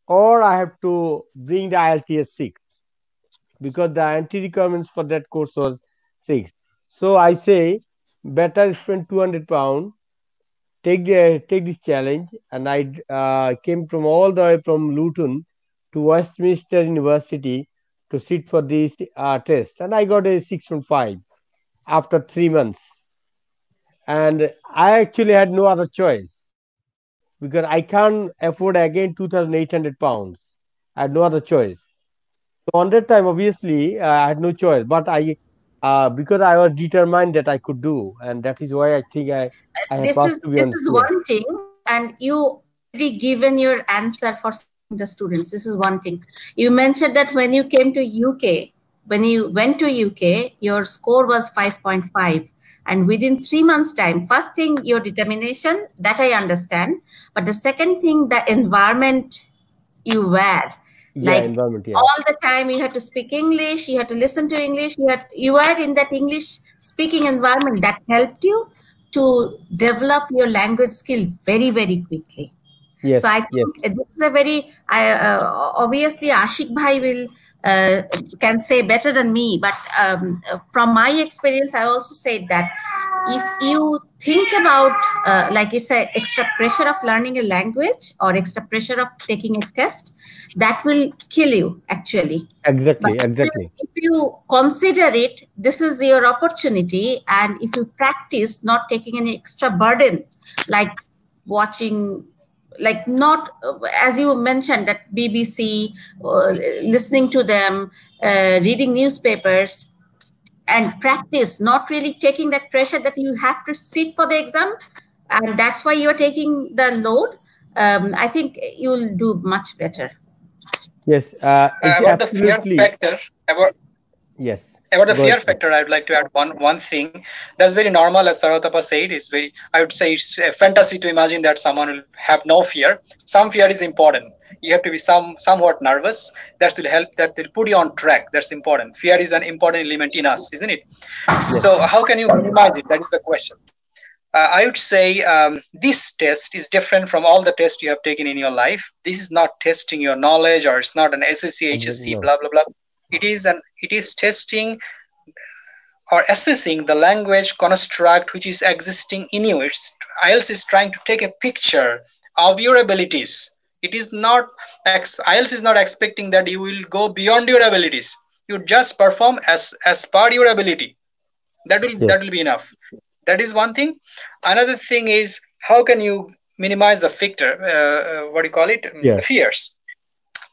or I have to bring the IELTS six because the anti requirements for that course was six. So I say better spend two hundred pound, take the take this challenge, and I uh, came from all the way from Luton to Westminster University to sit for this uh, test, and I got a 6.5 after three months. And I actually had no other choice because I can't afford again 2,800 pounds. I had no other choice. So on that time, obviously, uh, I had no choice. But I, uh, because I was determined that I could do, and that is why I think I. I this is this is one thing, and you already given your answer for the students this is one thing you mentioned that when you came to uk when you went to uk your score was 5.5 and within three months time first thing your determination that i understand but the second thing the environment you were yeah, like yeah. all the time you had to speak english you had to listen to english you had you were in that english speaking environment that helped you to develop your language skill very very quickly Yes, so I think yes. this is a very uh, obviously Ashik Bhai will uh, can say better than me, but um, from my experience, I also said that if you think about uh, like it's an extra pressure of learning a language or extra pressure of taking a test, that will kill you actually. Exactly, but exactly. If you, if you consider it, this is your opportunity, and if you practice not taking any extra burden, like watching like not as you mentioned that bbc uh, listening to them uh, reading newspapers and practice not really taking that pressure that you have to sit for the exam. And that's why you're taking the load. Um, i think you'll do much better. Yes uh, about the fear factor about yes about the fear factor i would like to add one one thing. That's very normal as Sarwat apa said. It's very i would say it's a fantasy to imagine that someone will have no fear. Some fear is important. You have to be some somewhat nervous. That will help that will put you on track. That's important. Fear is an important element in us isn't it? Yes. so how can you minimize it? That is the question. Uh, I would say um, this test is different from all the tests you have taken in your life. This is not testing your knowledge, or it's not an SSC, HSC, blah blah blah. It is an it is testing or assessing the language construct which is existing in you. It's IELTS is trying to take a picture of your abilities. It is not ex- IELTS is not expecting that you will go beyond your abilities. You just perform as as per your ability. That will Yes. that will be enough. That is one thing. Another thing is how can you minimize the factor? Uh, uh, what do you call it? Yes. Fears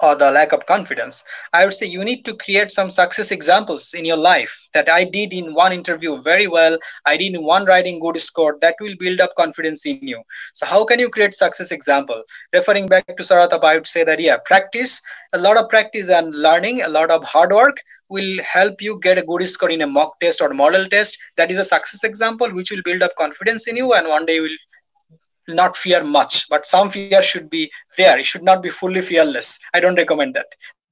or the lack of confidence i would say you need to create some success examples in your life that i did in one interview very well. I did in one writing good score that will build up confidence in you. So how can you create success example? Referring back to saratap i would say that yeah practice a lot of practice and learning a lot of hard work will help you get a good score in a mock test or model test. That is a success example which will build up confidence in you and one day will not fear much but some fear should be there it should not be fully fearless i don't recommend that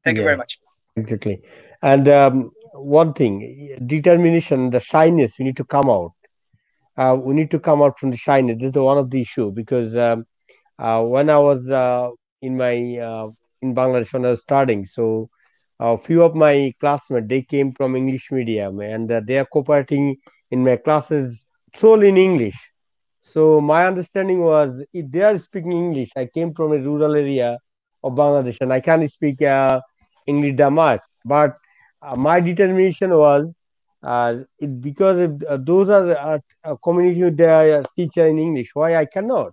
thank you very much Exactly. And um, one thing, determination, the shyness, we need to come out. Uh, we need to come out from the shyness. This is one of the issue because um, uh, when I was uh, in my uh, in Bangladesh when I was studying, so a few of my classmates they came from English medium and uh, they are cooperating in my classes solely in English. So my understanding was if they are speaking English, I came from a rural area of Bangladesh and I can't speak uh, English that much. But uh, my determination was uh, it, because if, uh, those are uh, uh, communicating with their teacher in English, why I cannot?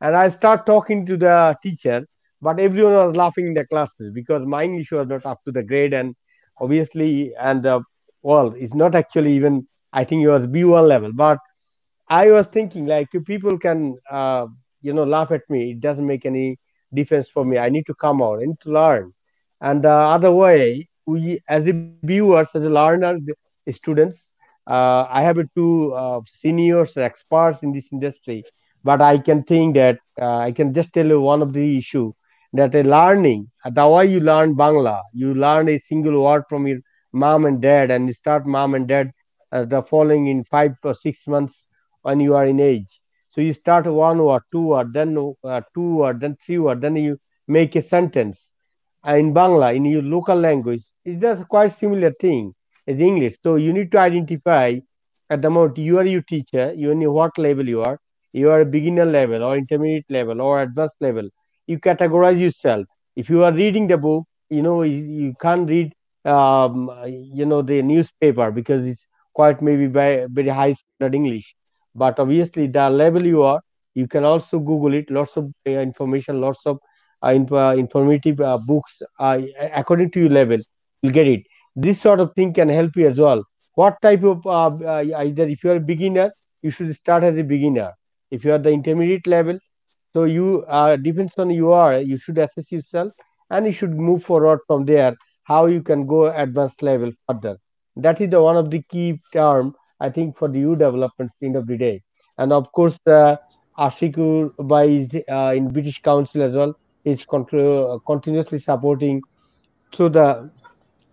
And I start talking to the teacher, but everyone was laughing in the classes because my English was not up to the grade, and obviously, and the well, it's not actually even. I think it was B1 level, but I was thinking like people can, uh, you know, laugh at me. It doesn't make any difference for me. I need to come out and to learn. And the other way, we as a viewers, as a learner, students, uh, I have two uh, seniors, experts in this industry, but I can think that uh, I can just tell you one of the issue that a learning, the way you learn Bangla, you learn a single word from your mom and dad, and you start mom and dad uh, the following in five or six months when you are in age. So you start one word, two word, then uh, two word, then three word, then you make a sentence uh, in Bangla, in your local language. It's just quite similar thing as English. So you need to identify at the moment you are your teacher, you know what level you are. You are a beginner level or intermediate level or advanced level. You categorize yourself. If you are reading the book, you know you, you can't read um, you know the newspaper because it's quite maybe by very high standard English but obviously the level you are you can also google it. Lots of uh, information lots of uh, inf- uh, informative books according to your level you'll get it. This sort of thing can help you as well. What type of either if you are a beginner you should start as a beginner. If you are the intermediate level so you uh, depends on you are you should assess yourself and you should move forward from there how you can go advanced level further. That is the one of the key term I think for the youth development end of the day. And of course, uh, Ashikur by uh, in British Council as well is contro- continuously supporting. Through the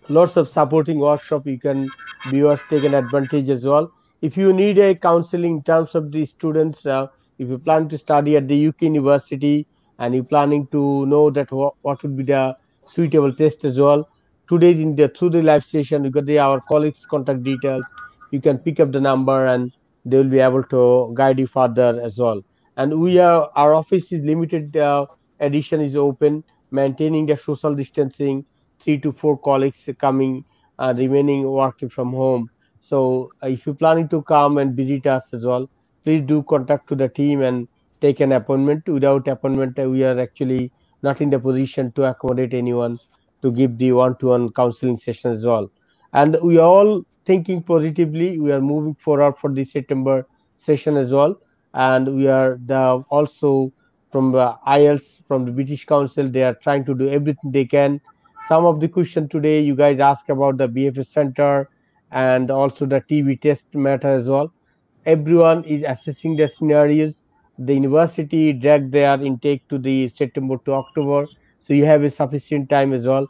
lots of supporting workshop you can viewers take an advantage as well. If you need a counseling in terms of the students uh, if you plan to study at the uk university and you're planning to know that what, what would be the suitable test as well today in the through the live session you got the our colleagues contact details you can pick up the number and they will be able to guide you further as well and we are our office is limited uh, edition is open maintaining the social distancing three to four colleagues coming, uh, remaining working from home. So uh, if you're planning to come and visit us as well, please do contact to the team and take an appointment. Without appointment, we are actually not in the position to accommodate anyone to give the one-to-one counseling session as well. And we are all thinking positively. We are moving forward for the September session as well. And we are the also from the IELTS, from the British Council, they are trying to do everything they can some of the question today you guys ask about the VFS center and also the TB test matter as well. Everyone is assessing the scenarios. The university dragged their intake to the September to October, so you have a sufficient time as well.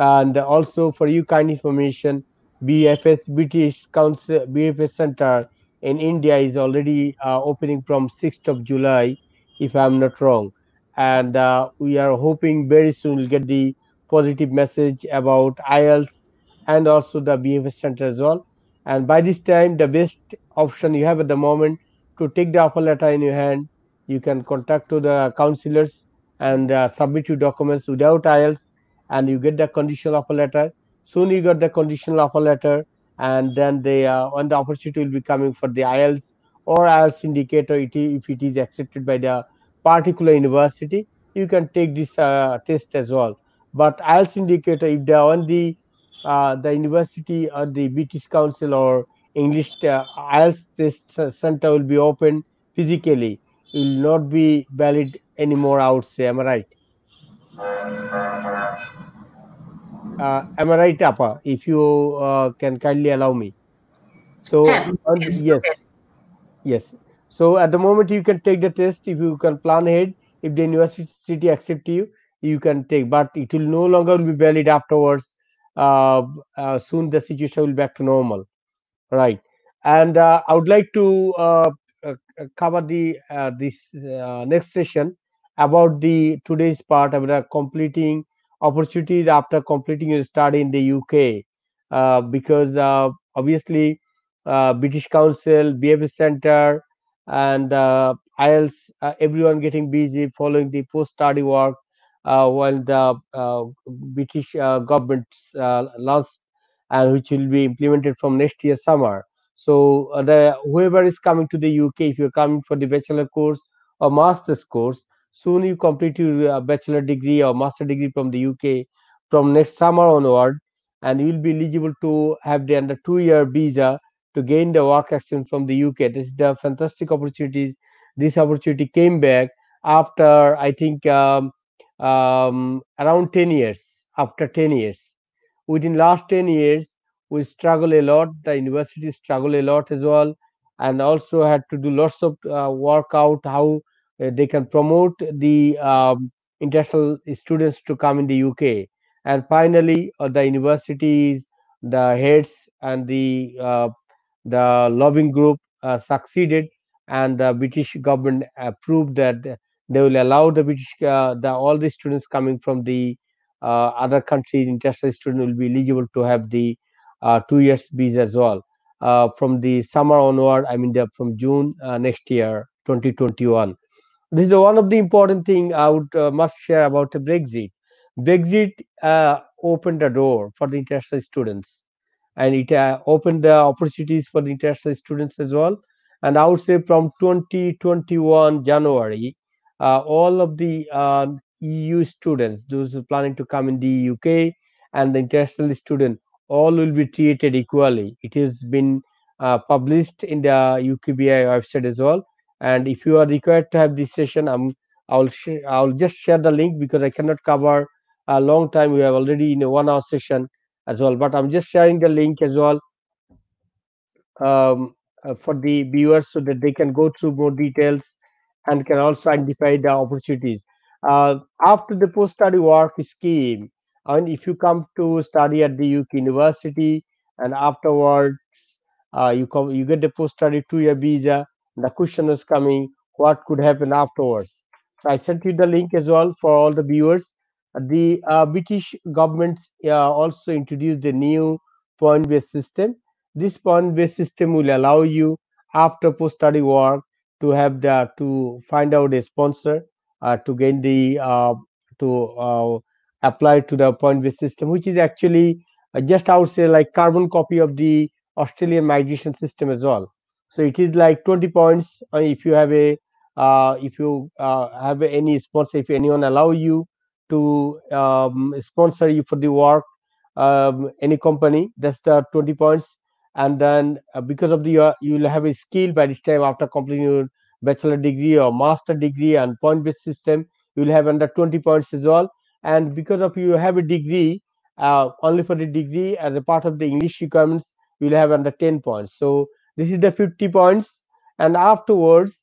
And also for you kind information, VFS British Council VFS Center in India is already uh, opening from 6th of July, if I'm not wrong. And uh, we are hoping very soon we'll get the positive message about IELTS and also the VFS Center as well. And by this time, the best option you have at the moment to take the offer letter in your hand, you can contact to the counselors and uh, submit your documents without IELTS and you get the conditional offer letter. Soon you get the conditional offer letter, and then the uh, when the opportunity will be coming for the IELTS or IELTS indicator, it, if it is accepted by the particular university, you can take this uh, test as well. But IELTS indicator, if they are on the uh, the university or the British Council or English uh, IELTS test center will be open physically, it will not be valid anymore. I would say, am I right? Uh, am I right, Apa? If you uh, can kindly allow me. So, Yeah, uh, yes, yes, yes. So at the moment you can take the test if you can plan ahead. If the university accept you, you can take, but it will no longer be valid afterwards. Uh, uh, soon the situation will be back to normal. Right. And uh, I would like to uh, cover the uh, this uh, next session about the today's part about completing opportunities after completing your study in the UK, uh, because uh, obviously uh, British Council, VFS Center, and uh, IELTS, uh, everyone getting busy following the post-study work, uh, while the British government launched and which will be implemented from next year summer. So the whoever is coming to the UK, if you're coming for the bachelor course or master's course, soon you complete your uh, bachelor degree or master degree from the UK from next summer onward, and you'll be eligible to have the under two-year visa to gain the work experience from the UK. This is the fantastic opportunities. This opportunity came back after I think um, um, around 10 years. After 10 years within last 10 years we struggle a lot the university struggle a lot as well and also had to do lots of uh, work out how they can promote the um, international students to come in the uk and finally uh, the universities the heads and the uh, the lobbying group uh, succeeded and the british government approved that they will allow the british uh, the all the students coming from the uh, other countries international student will be eligible to have the uh, two years visa as well. Uh, from the summer onward i mean from june uh, next year 2021 this is one of the important thing i would uh, must share about the brexit brexit uh, opened the door for the international students and it uh, opened the opportunities for the international students as well. And I would say from 2021 January, uh, all of the uh, EU students, those planning to come in the UK, and the international student, all will be treated equally. It has been uh, published in the UKVI website as well. And if you are required to have this session, I'm, I'll sh- I'll just share the link because I cannot cover a long time. We have already in a one hour session as well. But I'm just sharing the link as well um, uh, for the viewers so that they can go through more details and can also identify the opportunities. Uh, after the post-study work scheme, and if you come to study at the UK university and afterwards uh, you come, you get the post-study two-year visa. The question is coming: what could happen afterwards? So I sent you the link as well for all the viewers. The uh, British government uh, also introduced a new point-based system. This point-based system will allow you after post-study work to have the to find out a sponsor uh, to gain the uh, to uh, apply to the point-based system, which is actually uh, just I would say like carbon copy of the Australian migration system as well. So it is like 20 points uh, if you have a uh, if you uh, have any sponsor, if anyone allow you to um, sponsor you for the work, um, any company, that's the 20 points. And then uh, because of the uh, you will have a skill by this time after completing your bachelor degree or master degree and point based system, you will have under 20 points as well. And because of you have a degree, uh, only for the degree as a part of the English requirements, you'll have under 10 points. So this is the 50 points, and afterwards,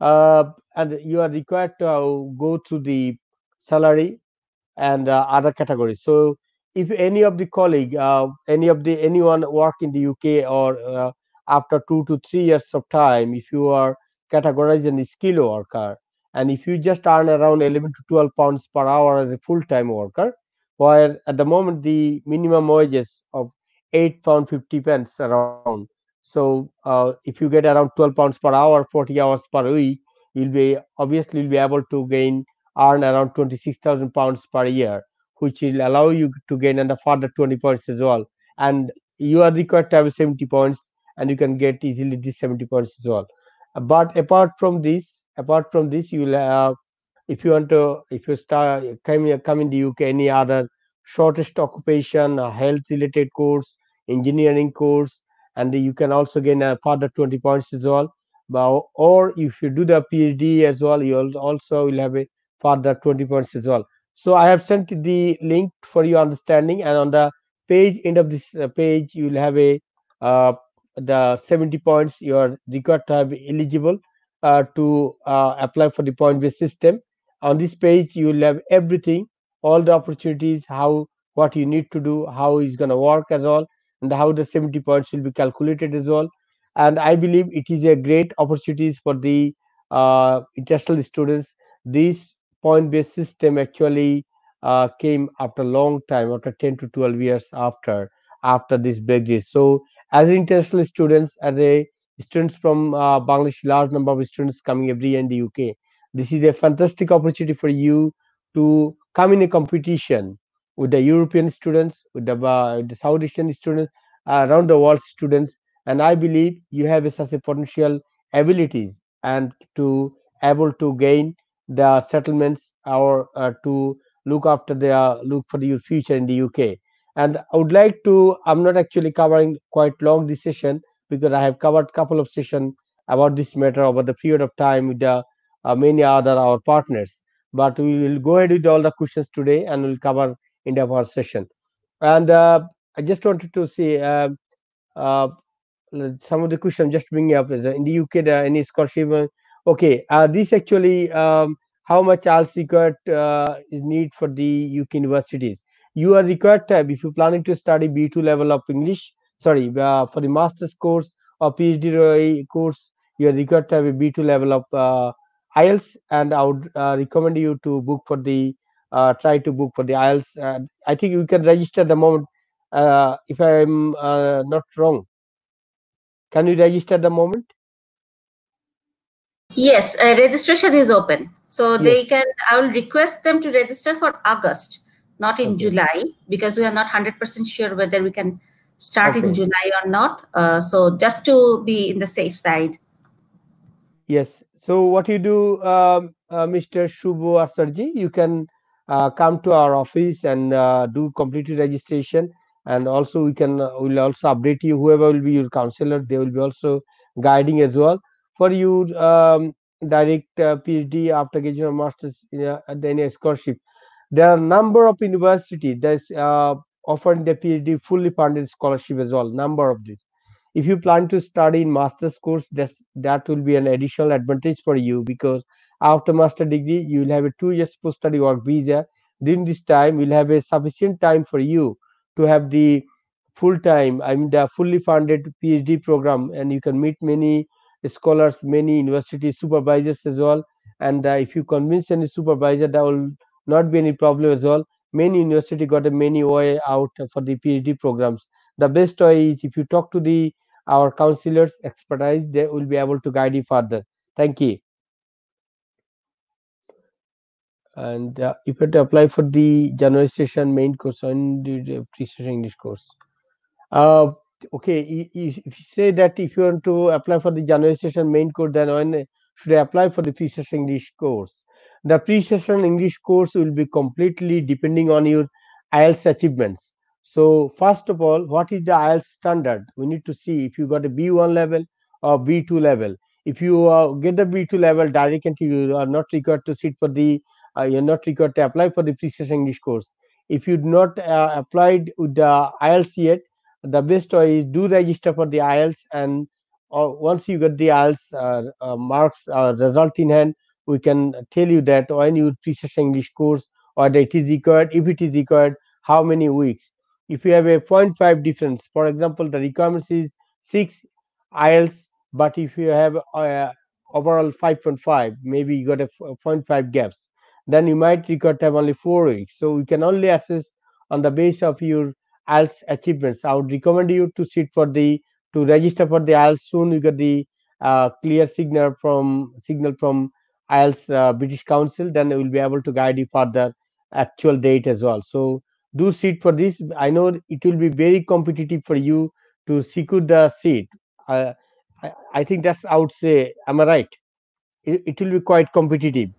uh, and you are required to uh, go through the salary and uh, other categories. So if any of the colleague, uh, any of the anyone work in the UK or uh, after two to three years of time, if you are categorized as a skilled worker, and if you just earn around 11 to 12 pounds per hour as a full-time worker, while at the moment the minimum wages of 8 pound 50 pence around. So uh, if you get around 12 pounds per hour, 40 hours per week, you'll be obviously you'll be able to gain earn around 26,000 pounds per year, which will allow you to gain another further 20 points as well. And you are required to have 70 points, and you can get easily these 70 points as well. But apart from this, apart from this, you will have if you want to if you start come come in the UK, any other shortest occupation, a health related course, engineering course, and you can also gain a further 20 points as well. But, or if you do the PhD as well, you also will have a further 20 points as well. So I have sent the link for your understanding, and on the page end of this uh, page, you will have a uh, the 70 points you are required to have eligible uh, to uh, apply for the point based system. On this page, you will have everything, all the opportunities, how what you need to do, how it's going to work as well, and how the 70 points will be calculated as well. And I believe it is a great opportunities for the uh, international students. This point based system actually uh, came after a long time, after 10 to 12 years after after this Brexit. So as international students, as a students from uh, Bangladesh, large number of students coming every year in the UK. This is a fantastic opportunity for you to come in a competition with the European students, with the, uh, the South Asian students, uh, around the world students, and I believe you have such a potential abilities and to able to gain the settlements or uh, to look after their look for your future in the UK. And I would like to. I'm not actually covering quite long this session because I have covered a couple of sessions about this matter over the period of time with the uh, many other our partners. But we will go ahead with all the questions today and we'll cover in the first session. And uh, I just wanted to say uh, uh, some of the questions just bringing up is uh, in the UK there any scholarship. uh, Okay, uh, this actually um, how much required uh, is need for the UK universities. You are required to have if you're planning to study B2 level of English. Sorry, uh, for the master's course or PhD course, you are required to have a B2 level of uh, IELTS, and I would uh, recommend you to book for the uh, try to book for the IELTS. Uh, I think you can register at the moment. Uh, if I'm uh, not wrong, can you register at the moment? Yes, uh, registration is open. So Yes. they can, I will request them to register for August, not in Okay. July, because we are not 100% sure whether we can start in July or not. Uh, so just to be in the safe side. Yes. So what you do, um, uh, Mr. Shubho Asarji, you can uh, come to our office and uh, do complete registration, and also we can uh, will also update you. Whoever will be your counselor, they will be also guiding as well for you. Um, direct uh, PhD after graduate masters in uh, at scholarship. There are a number of universities that's uh, offering the PhD fully funded scholarship as well. Number of these if you plan to study in master's course that's that will be an additional advantage for you because after master degree you will have a two years post study work visa. During this time you'll have a sufficient time for you to have the full time i mean the fully funded phd program and you can meet many scholars many university supervisors as well. And uh, if you convince any supervisor that will not be any problem as well. Many university got a many way out for the phd programs. The best way is if you talk to the our counselors expertise they will be able to guide you further. Thank you and uh, if you have to apply for the january session main course and the pre-session english course? Uh, okay if you say that if you want to apply for the january session main course then when should i apply for the pre-session english course? The pre-session english course will be completely depending on your ielts achievements. So first of all what is the ielts standard? We need to see if you got a b1 level or b2 level. If you uh, get the b2 level directly you are not required to sit for the you're not required to apply for the pre-session english course if you do not uh, applied with the ielts yet the best way is do register for the IELTS and uh, once you get the IELTS uh, uh, marks uh, result in hand, we can tell you that when you teach English course or that it is required, if it is required, how many weeks. If you have a 0.5 difference, for example, the requirements is 6 IELTS, but if you have uh, overall 5.5, maybe you got a 0.5 gaps, then you might to have only 4 weeks. So we can only assess on the base of your IELTS achievements. I would recommend you to sit for the to register for the IELTS soon. You get the uh, clear signal from signal from IELTS uh, British Council. Then we will be able to guide you for the actual date as well. So do sit for this. I know it will be very competitive for you to secure the seat. Uh, I, I think that's I would say. Am I right? It, it will be quite competitive.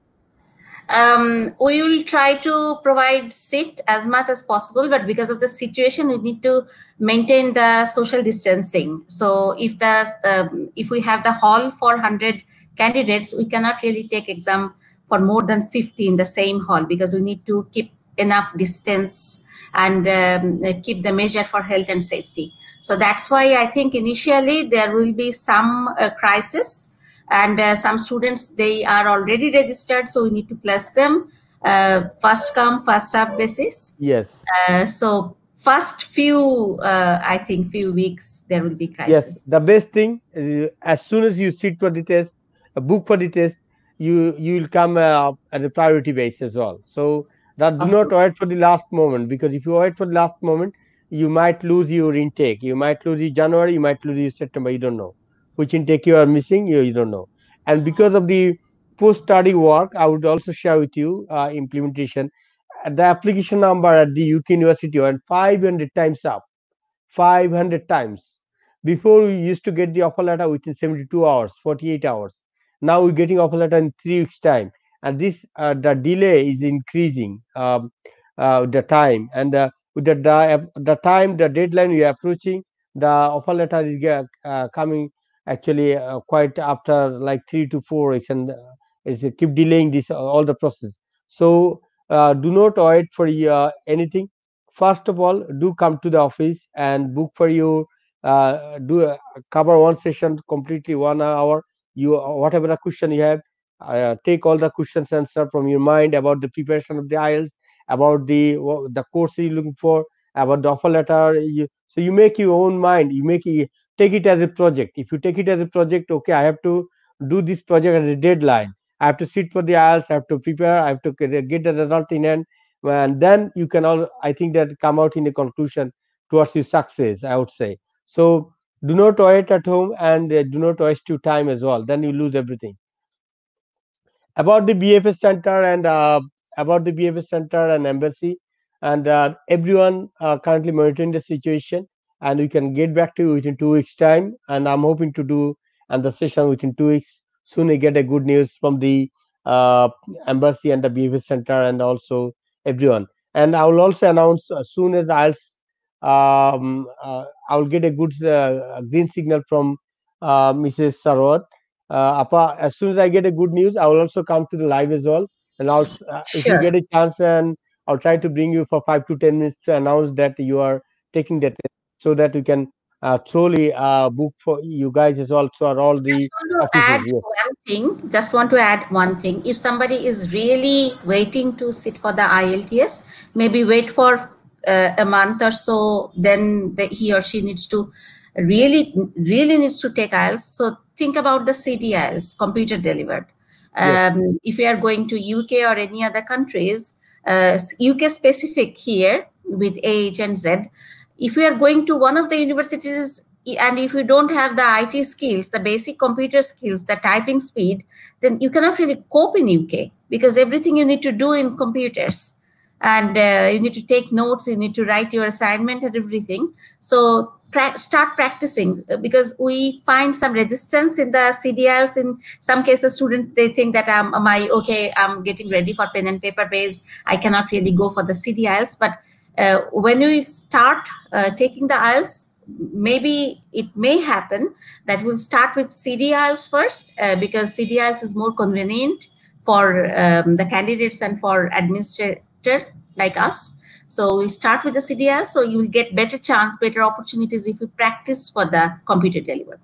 Um, we will try to provide sit as much as possible, but because of the situation, we need to maintain the social distancing. So if the um, if we have the hall for 100 candidates, we cannot really take exam for more than 50 in the same hall because we need to keep enough distance and um, keep the measure for health and safety. So that's why I think initially there will be some uh, crisis and uh, some students they are already registered so we need to place them. Uh, first come first serve basis. Yes. Uh, so first few uh, i think few weeks there will be crisis. Yes the best thing is, as soon as you sit for the test a book for the test you you will come uh, at a priority base as well. So that do not wait for the last moment because if you wait for the last moment you might lose your intake. You might lose your january you might lose your september you don't know which intake you are missing you, you don't know. And because of the post study work i would also share with you uh, implementation. Uh, the application number at the uk university went 500 times up. 500 times. Before we used to get the offer letter within 72 hours 48 hours. Now we're getting offer letter in three weeks time. And this uh, the delay is increasing um, uh, the time. And uh, with the, the the time the deadline we are approaching the offer letter is uh, coming actually uh, quite after like three to four weeks and uh, it's uh, keep delaying this uh, all the process so do not wait for anything first of all do come to the office and book for your uh, do cover one session completely one hour you whatever the question you have uh, take all the questions answer from your mind about the preparation of the IELTS, about the the course you're looking for, about the offer letter. You, so you make your own mind. You make take it as a project. If you take it as a project, okay, I have to do this project at a deadline. I have to sit for the IELTS. I have to prepare. I have to get the result in hand, and then you can all. I think that come out in a conclusion towards your success. I would say so. Do not wait at home and uh, do not waste your time as well. Then you lose everything about the VFS center and uh, about the VFS center and embassy, and uh, everyone uh, currently monitoring the situation. And we can get back to you within two weeks' time. And I'm hoping to do and the session within two weeks. Soon we get a good news from the uh, embassy and the VFS center and also everyone. And I will also announce as soon as I'll um, uh, I will get a good uh, green signal from uh, Mrs. Sarwat uh, as soon as I get a good news, I will also come to the live as well. And I'll, s- uh, if you get a chance, and I'll try to bring you for five to ten minutes to announce that you are taking that test, so that we can uh, truly uh, book for you guys as well. So are all the just want to add. Yes. one thing just want to add one thing if somebody is really waiting to sit for the ielts maybe wait for uh, a month or so then the, he or she needs to really really needs to take ielts so think about the CD IELTS computer delivered Yes. um, if you are going to uk or any other countries uh, uk specific here with ah and z if we are going to one of the universities and if you don't have the IT skills, the basic computer skills, the typing speed, then you cannot really cope in UK because everything you need to do in computers and uh, you need to take notes, you need to write your assignment and everything. So start practicing uh, because we find some resistance in the CD IELTS. In some cases, students they think that um, am I okay? I'm getting ready for pen and paper based. I cannot really go for the CD IELTS, but uh, when you start uh, taking the IELTS, maybe it may happen that we'll start with CDIs first uh, because CDIs is more convenient for um, the candidates and for administrator like us. So we start with the CDL. So you will get better chance, better opportunities if you practice for the computer delivery.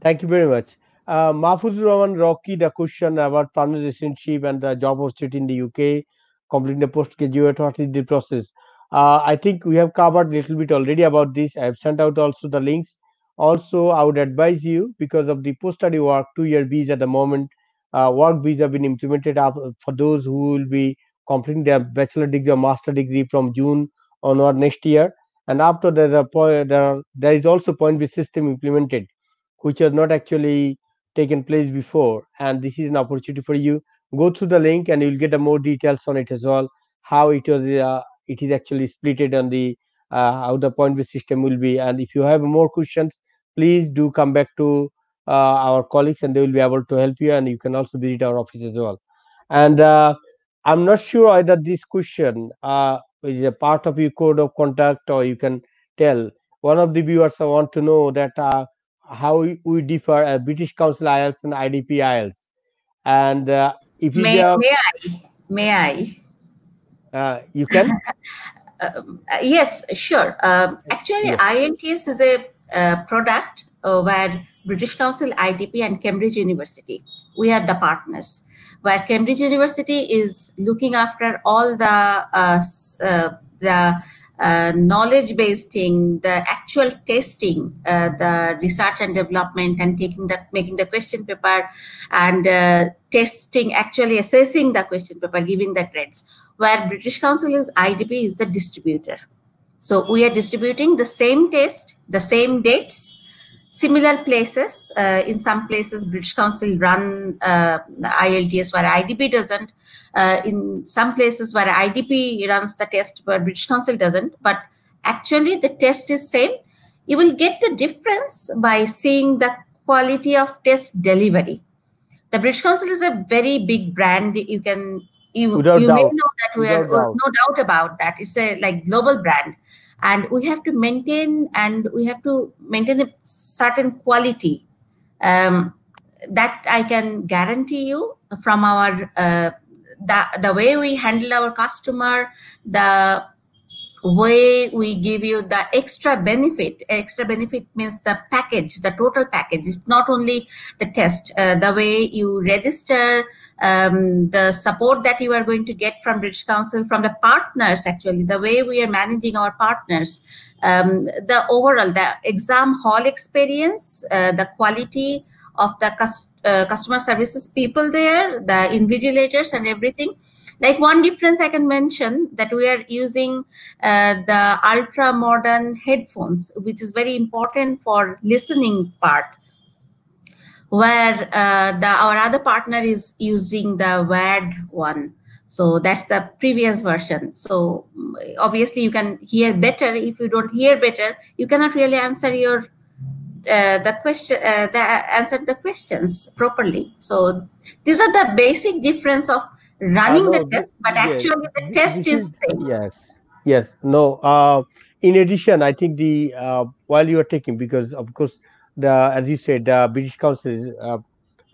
Thank you very much. Uh, Mahfuzur Rahman Rocky, the question about permanent citizenship and the job opportunity in the UK, completing the postgraduate, what is the process? Uh, I think we have covered a little bit already about this. I have sent out also the links. Also, I would advise you because of the post-study work, two-year visa at the moment, uh, work visa have been implemented up for those who will be completing their bachelor degree or master degree from June onward next year. And after point, there, there is also point-based system implemented, which has not actually taken place before. And this is an opportunity for you. Go through the link and you'll get more details on it as well. How it was, uh, it is actually splitted on the uh, how the point-based system will be. And if you have more questions, please do come back to uh, our colleagues and they will be able to help you. And you can also visit our office as well. And uh, I'm not sure either this question uh, is a part of your code of conduct or you can tell. One of the viewers I want to know that uh, how we differ British Council IELTS and IDP IELTS. And uh, if may, you may I? May I? Uh, you can? Um, uh, yes, sure. Um, actually, Yes. IELTS is a uh, product uh, where British Council, IDP, and Cambridge University, we are the partners. Where Cambridge University is looking after all the uh, s- uh, uh, knowledge-based thing, the actual testing, uh, the research and development, and taking the making the question paper, and uh, testing, actually assessing the question paper, giving the grades. Where British Council is IDP is the distributor. So we are distributing the same test, the same dates, similar places. Uh, in some places, British Council run uh, the IELTS where IDP doesn't. Uh, in some places where IDP runs the test but British Council doesn't. But actually, the test is same. You will get the difference by seeing the quality of test delivery. The British Council is a very big brand. You can you, Without you may know that we are doubt. no doubt about that. It's a like global brand and we have to maintain and we have to maintain a certain quality um, that i can guarantee you from our uh, the, the way we handle our customer the way we give you the extra benefit. Extra benefit means the package the total package. It's not only the test. Uh, the way you register um, the support that you are going to get from british council from the partners actually the way we are managing our partners um, the overall the exam hall experience uh, the quality of the cus- uh, customer services people there the invigilators and everything like one difference i can mention that we are using uh, the ultra modern headphones which is very important for listening part where uh, the our other partner is using the WAD one. So that's the previous version. So obviously you can hear better. If you don't hear better, you cannot really answer your uh, the question uh, the answer the questions properly. So these are the basic difference of running the test, but actually the test is is- same. Yes, yes. No. Uh, in addition, I think the uh, while you are taking because of course the as you said the British Council is uh,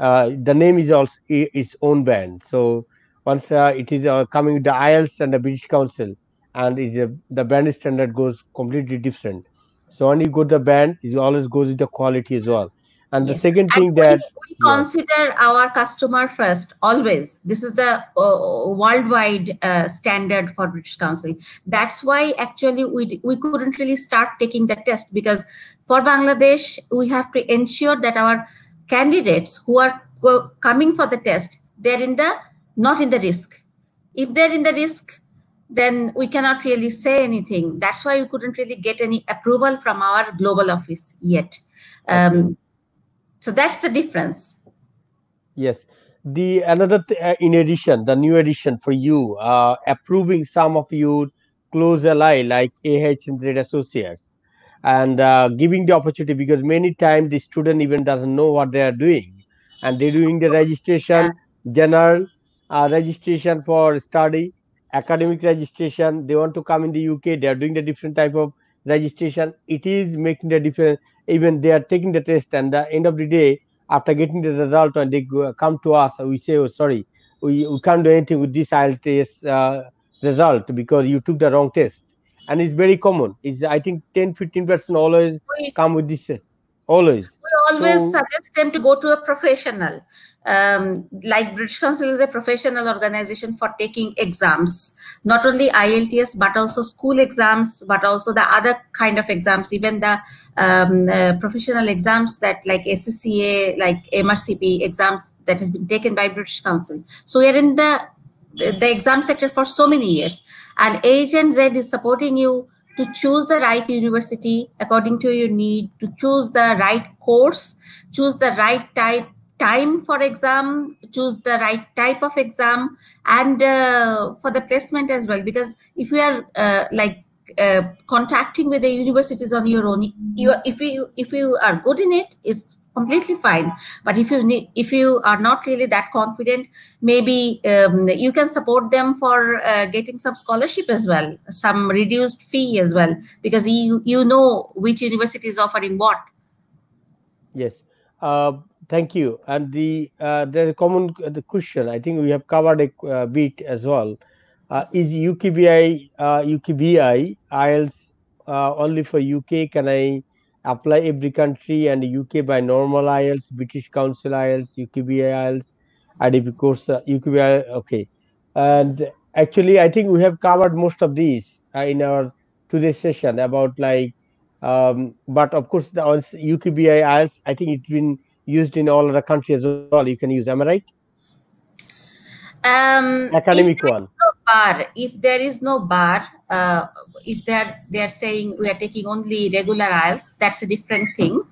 uh, the name is also its own band. So once uh, it is uh, coming the IELTS and the British Council, and is the band standard goes completely different. So when you go the band, it always goes with the quality as well. And the second And thing we, that we yeah. consider our customer first always. This is the uh, worldwide uh, standard for British Council. That's why actually we we couldn't really start taking the test because for Bangladesh we have to ensure that our candidates who are co- coming for the test they're in the not in the risk. If they're in the risk, then we cannot really say anything. That's why we couldn't really get any approval from our global office yet. Um, so that's the difference. Yes. The another th- uh, in addition, the new addition for you, uh, approving some of you close ally like AH and Z associates, and uh, giving the opportunity because many times the student even doesn't know what they are doing, and they're doing the registration, general uh, registration for study, academic registration. They want to come in the UK. They are doing the different type of registration. It is making the difference. Even they are taking the test, and the end of the day, after getting the result and they go, come to us, we say, oh, sorry, we, we can't do anything with this IELTS uh, result because you took the wrong test. And it's very common. It's i think 10 15 percent always come with this always we always So- suggest them to go to a professional. Um, like British Council is a professional organization for taking exams, not only IELTS but also school exams, but also the other kind of exams, even the um, uh, professional exams that like ACCA, like MRCP exams that has been taken by British Council. So we are in the the the exam sector for so many years, and AH&Z is supporting you to choose the right university according to your need, to choose the right course, choose the right type time for exam, choose the right type of exam, and uh, for the placement as well. Because if you are uh, like uh, contacting with the universities on your own, you if you if you are good in it, it's completely fine. But if you need, if you are not really that confident, maybe um, you can support them for uh, getting some scholarship as well, some reduced fee as well, because you you know which university is offering what. Yes. Uh, thank you. And the uh, there's a common uh, the question. I think we have covered a uh, bit as well. Uh, is UKVI UKVI IELTS uh, only for UK? Can I apply every country and UK by normal IELTS, British Council IELTS, UKVI IELTS, IDP course uh, UKVI? Okay. And actually, I think we have covered most of these uh, in our today's session about like um, but of course the UKVI IELTS, I think it's been used in all other countries as well. You can use, am I right? Um, Academic if one. no bar, if there is no bar, uh, if they're they're saying we are taking only regular IELTS, that's a different thing.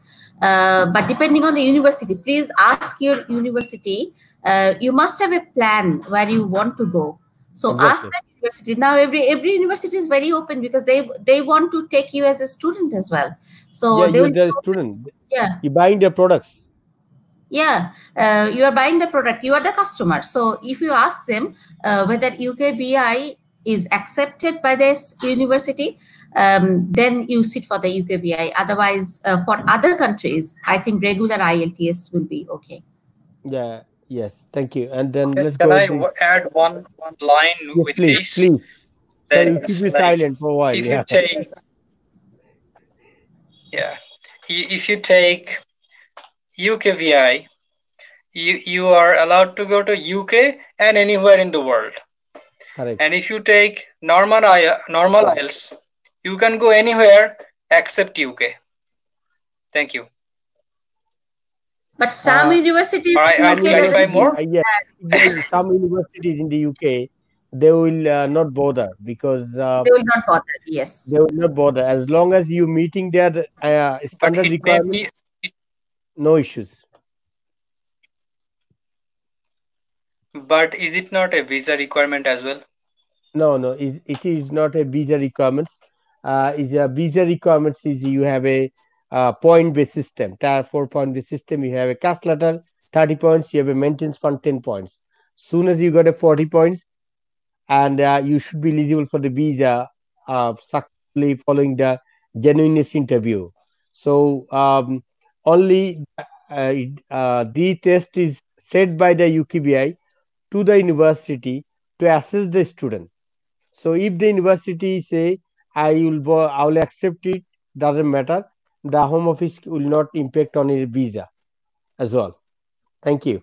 Uh, but depending on the university, please ask your university. Uh, you must have a plan where you want to go. So ask that university. Now every every university is very open because they they want to take you as a student as well. So yeah, they you're will the student. yeah You're buying their products. Yeah, uh, you are buying the product, you are the customer. So if you ask them uh, whether UKVI is accepted by this university, um, then you sit for the UKVI. Otherwise, uh, for other countries, I think regular IELTS will be okay. Yeah. Yes. Thank you. And then Can, let's can go. I to- add one one line yes, with please, this? please. So you keep it like, silent for a while. if Yeah. you take yeah if you take UKVI you you are allowed to go to UK and anywhere in the world Correct. and if you take normal I- normal IELTS you can go anywhere except UK thank you But some Uh, universities all right, in I'll UK clarify doesn't more. Uh, yes. There is Some universities in the UK, they will uh, not bother because uh, they will not bother. Yes. they will not bother as long as you meeting their uh, standard requirements. No issues. but is it not a visa requirement as well No, no, it, it is not a visa requirements. Uh, is a visa requirements is you have a uh, point based system, tier four point based system. You have a CAS letter, thirty points. You have a maintenance fund, ten points. Soon as you got a forty points, and uh, you should be eligible for the visa uh, successfully following the genuineness interview. So um, only uh, uh, the test is set by the UKVI to the university to assess the student. So if the university say I will I will accept it, doesn't matter. The home office will not impact on your visa as well. Thank you.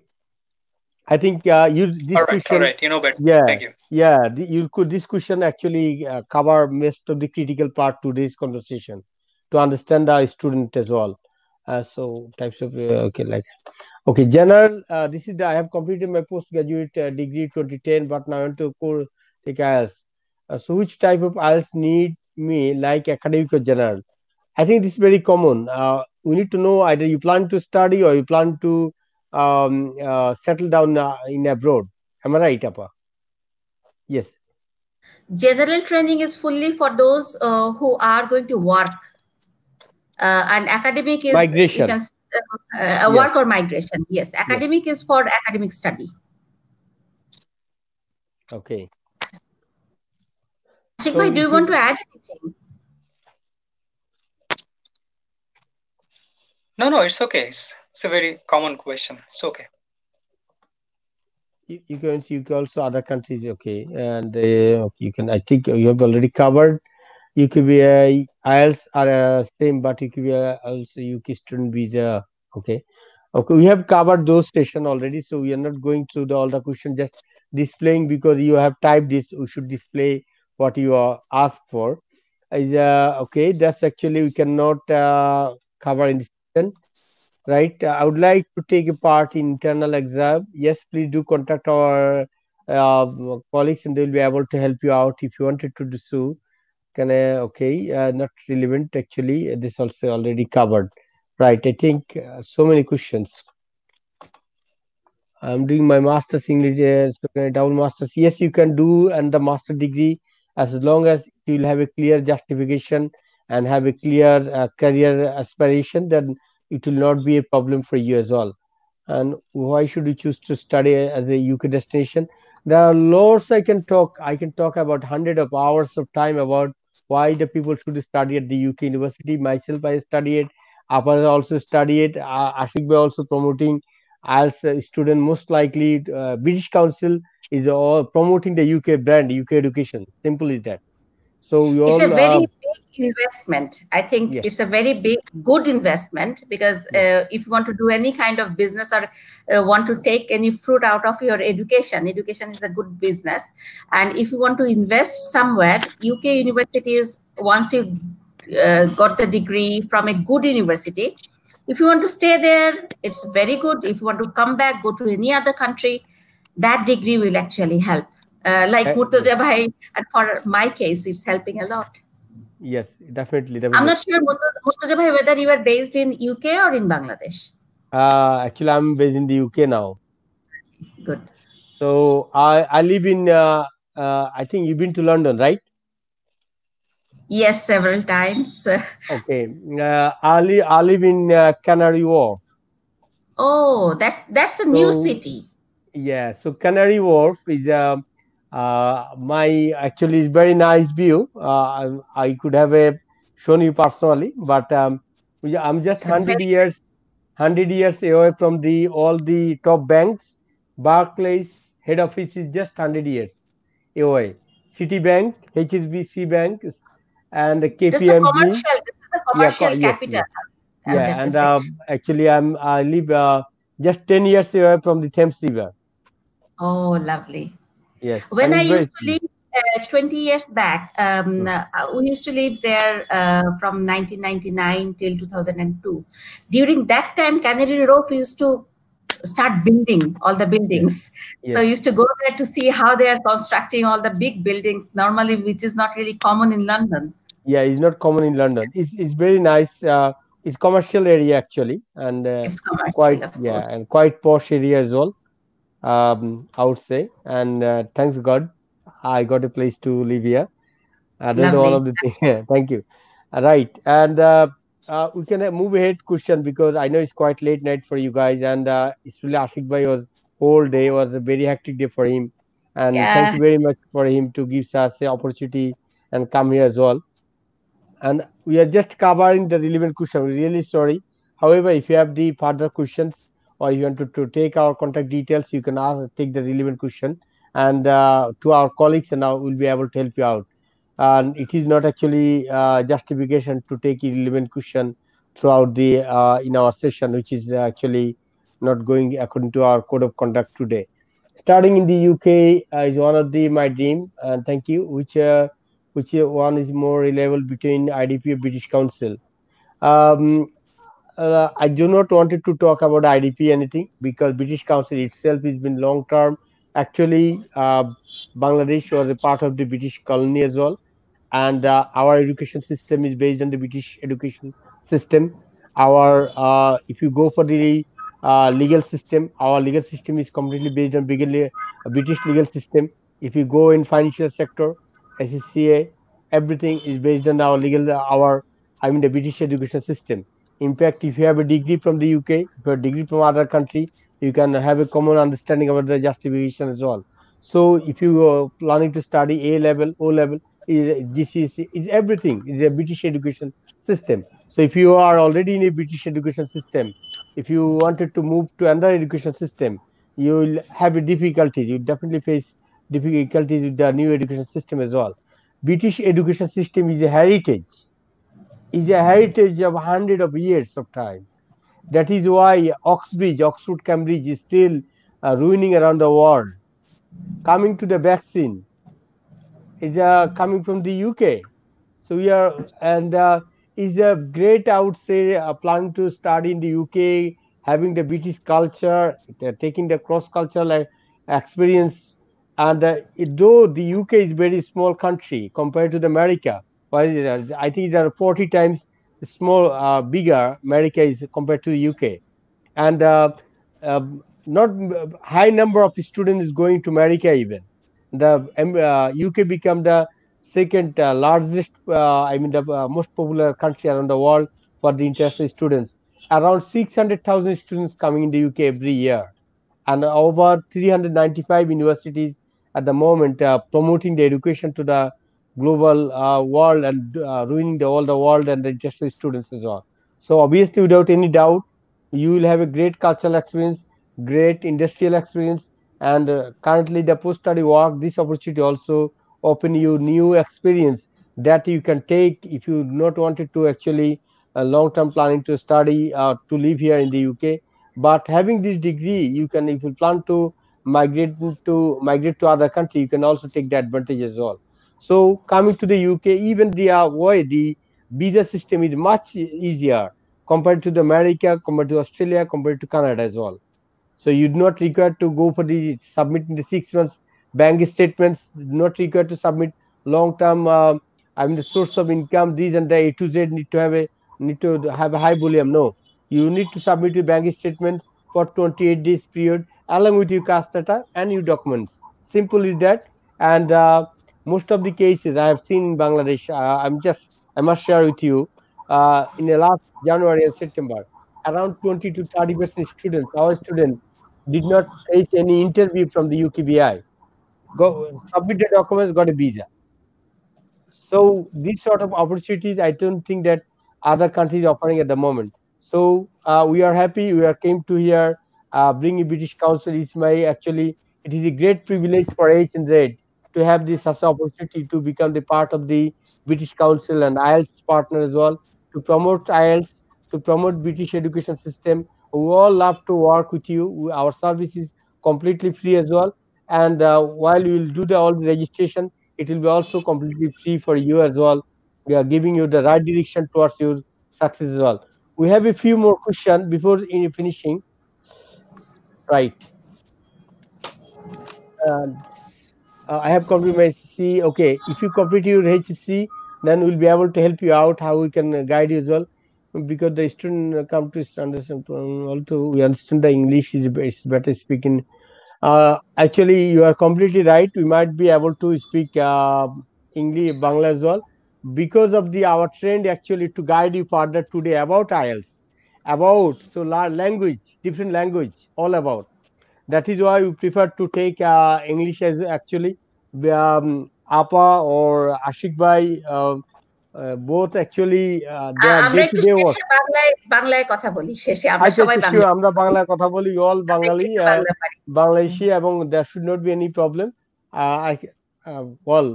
I think uh, you this all right question, right you know better yeah, thank you yeah, the, you could this question actually uh, cover most of the critical part to this conversation to understand the student as well. Uh, so types of uh, okay like okay general. Uh, this is the, I have completed my postgraduate degree 2010, but now I want to core take IELTS. So which type of IELTS need me like academic or general? I think this is very common. We need to know either you plan to study or you plan to um, uh, settle down uh, in abroad. Am I right, Apa? Yes. General training is fully for those uh, who are going to work, uh, and academic is Migration. you can uh, uh, Yes. work or migration. Yes, academic is for academic study. Okay. Ashik So do you want to add anything? no no it's okay it's, it's a very common question it's okay you, you can you can also other countries okay and uh, you can i think you have already covered you could be a IELTS are uh, same but you could be a, also UK student visa okay okay we have covered those session already so we are not going through the all the question just displaying because you have typed this we should display what you are asked for is uh, okay that's actually we cannot uh, cover in this session right? Uh, I would like to take a part in internal exam. Yes, please do contact our uh, colleagues and they'll be able to help you out if you wanted to do so. Can I, okay, uh, not relevant actually. This also already covered, right? I think uh, so many questions. I'm doing my master's English, uh, so can I double master's? Yes, you can do and the master degree as long as you'll have a clear justification and have a clear uh, career aspiration, then it will not be a problem for you as well. And why should you choose to study as a UK destination? There are lots I can talk. I can talk about hundred of hours of time about why the people should study at the UK university. Myself, I studied. Appa also studied. Uh, Ashik Bhai also promoting as a student. Most likely, uh, British Council is all promoting the UK brand, UK education. Simple is that. So it's a very uh, big investment. I think Yes. it's a very big, good investment because uh, if you want to do any kind of business or uh, want to take any fruit out of your education, education is a good business. And if you want to invest somewhere, UK universities, once you uh, got the degree from a good university, if you want to stay there, it's very good. If you want to come back, go to any other country, that degree will actually help. Uh, like Uh, Murtaza Bhai, and for my case, it's helping a lot. yes, definitely. I'm not sure, Murtaza Bhai, whether you are based in UK or in Bangladesh. Uh, actually, I'm based in the UK now. Good. So I I live in uh, uh, I think you've been to London, right? Yes, several times. Okay. Uh, I live I live in uh, Canary Wharf. Oh, that's that's the new city. Yeah. So Canary Wharf is a uh, my actually very nice view. Uh, I, I could have a shown you personally, but um, I'm just hundred years hundred years away from the all the top banks. Barclays head office is just hundred years away. Citibank, HSBC Bank, and the KPMG. This is commercial. This is the commercial co- yes, capital. yes. I would yeah and uh, actually i'm i live uh, just 10 years away from the thames river oh, lovely. Yes. When I used to live uh, 20 years back, um, uh, we used to live there uh, from 1999 till 2002. During that time, Canary Wharf used to start building all the buildings. So I used to go there to see how they are constructing all the big buildings, normally, which is not really common in London. yeah it's not common in london. It's, it's very nice uh, it's commercial area actually and uh, quite yeah and quite posh area as well um i would say and uh, thanks god i got a place to live here uh, that's one Lovely. of the things thank you Uh, right and uh, uh, we can uh, move ahead question because i know it's quite late night for you guys and uh, it's really ashik bhai was whole day was a very hectic day for him and thank you very much for him to give us the opportunity and come here as well and we are just covering the relevant question. We're really sorry. However, if you have the further questions or you want to, to take our contact details, you can ask, take the relevant question and uh, to our colleagues, and now we'll be able to help you out. And it is not actually uh, justification to take irrelevant question throughout the uh, in our session, which is actually not going according to our code of conduct today. Starting in the UK uh, is one of the my dream, and thank you. Which uh, which one is more reliable between IDP British Council. Um, uh, I do not wanted to talk about IDP anything because British Council itself has been long term. Actually, uh, Bangladesh was a part of the British colony as well, and uh, our education system is based on the British education system. Our uh, if you go for the uh, legal system, our legal system is completely based on British British legal system. If you go in financial sector, ACCA, everything is based on our legal our I mean the British education system. In fact, if you have a degree from the UK, if you have a degree from other country, you can have a common understanding about the justification as well. So if you are planning to study A level, O level, is GCSE, is everything. It's a British education system. So if you are already in a British education system, if you wanted to move to another education system, you will have a difficulties. You definitely face difficulties with the new education system as well. British education system is a heritage, is a heritage of hundred of years of time. That is why Oxbridge, Oxford, Cambridge is still uh, ruining around the world. Coming to the vaccine, is uh, coming from the UK. So we are and uh, is a great, I would say, uh, planning to study in the UK, having the British culture, uh, taking the cross cultural experience. And uh, though the UK is very small country compared to the America, but I think there are 40 times small, uh, bigger America is compared to the UK, and uh, um, not high number of students is going to America even. The um, UK become the second uh, largest, uh, I mean, the uh, most popular country around the world for the international students. Around 600,000 students coming in the UK every year, and over 395 universities at the moment uh, promoting the education to the global uh, world and uh, ruining the all the world and the international students as well. So obviously, without any doubt, you will have a great cultural experience, great industrial experience, and currently the post-study work. This opportunity also open you new experience that you can take if you not wanted to actually uh, long-term planning to study uh, to live here in the UK. But having this degree, you can if you plan to migrate to migrate to other country, you can also take the advantage as well. So coming to the UK, even the uh, way the visa system is much easier compared to the America, compared to Australia, compared to Canada as well. So you do not require to go for the submitting the six months bank statements do not required to submit long term uh, i mean the source of income these and the a to z need to have a need to have a high volume. No you need to submit your bank statements for 28 days period along with your CAS data and your documents. Simple is that. And uh, most of the cases i have seen in bangladesh uh, i'm just i must share with you uh, in the last january and september around 20 to 30 percent students our students did not face any interview from the ukvi go submit the documents, got a visa. So these sort of opportunities, I don't think that other countries offering at the moment. So uh, we are happy. We are came to here, uh, bringing British Council is my actually. It is a great privilege for AH&Z to have this such opportunity to become the part of the British Council and IELTS partner as well to promote IELTS, to promote British education system. We all love to work with you. Our service is completely free as well. And uh, while you will do the all the registration it will be also completely free for you as well. We are giving you the right direction towards your success as well. We have a few more questions before in finishing. Right. Uh, i have completed my hsc okay if you complete your hsc then we'll be able to help you out how we can guide you as well. Because the student come to understand also we understand the english is better speaking. Uh, actually, you are completely right. We might be able to speak uh, English, Bangla as well, because of the our trend actually to guide you further today about IELTS, about so language, different language, all about. that is why we prefer to take uh, english as actually um, apa or ashik bhai uh, uh, both actually uh, they are day to day work বাংলায় কথা বলি শেষে আমরা সবাই আমরা বাংলায় কথা বলি অল বাঙালি বাংলাদেশি এবং there should not be any problem uh, i uh, well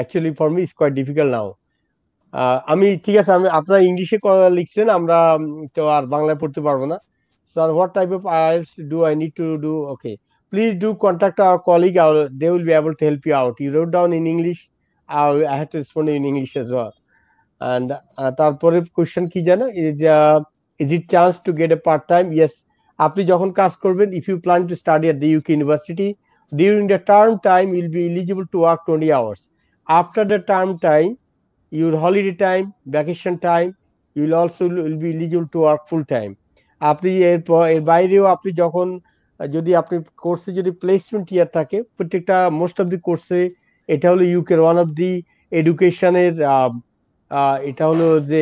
actually for me it's quite difficult now আমি ঠিক আছে আমি আপনারা ইংলিশে লিখছেন আমরা তো আর বাংলায় পড়তে পারব না so what type of IELTS do I need to do okay please do contact our colleague. they will be able to help you out. You wrote down in English. I, I had to respond in English as well. and তারপরে question কি জানো is is it chance to get A part time yes আপনি যখন কাজ করবেন if you plan to study at the UK university during the term time will be eligible to work twenty hours after the term time your holiday time vacation time Yule also will be eligible to work full time আপনি এরপর, এর বাইরেও আপনি যখন, যদি আপনি কোর্সে যদি প্লেসমেন্ট ইয়ার থাকে, প্রত্যেকটা মোস্ট অফ দি কোর্সে এটা হলো ইউকের ওয়ান অফ দি এডুকেশনের এটা হলো যে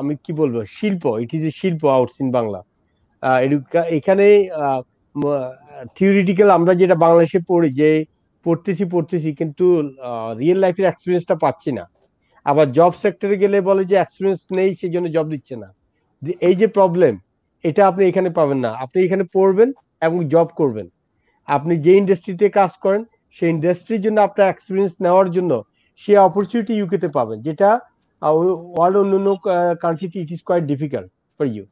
আমি কি বলব, শিল্প ইট ইজ এ শিল্প আউটস ইন বাংলা। এখানে থিওরিটিক্যাল আমরা যেটা বাংলাদেশে পড়ি, যে পড়তেছি পড়তেছি, কিন্তু রিয়েল লাইফের এক্সপিরিয়েন্সটা পাচ্ছি না। আবার জব সেক্টরে গেলে বলে যে এক্সপিরিয়েন্স নেই সেই জন্য জব দিচ্ছে না। এই যে প্রবলেম এটা আপনি এখানে পাবেন না। আপনি এখানে পড়বেন এবং জব করবেন। আপনি যে ইন্ডাস্ট্রিতে কাজ করেন, সেই ইন্ডাস্ট্রির জন্য আপনার এক্সপিরিয়েন্স নেওয়ার জন্য সে অপরচুনিটি ইউকেতে পাবেন, যেটা ওয়ার্ল্ড অন্যান্য কান্ট্রিতে it is quite difficult for you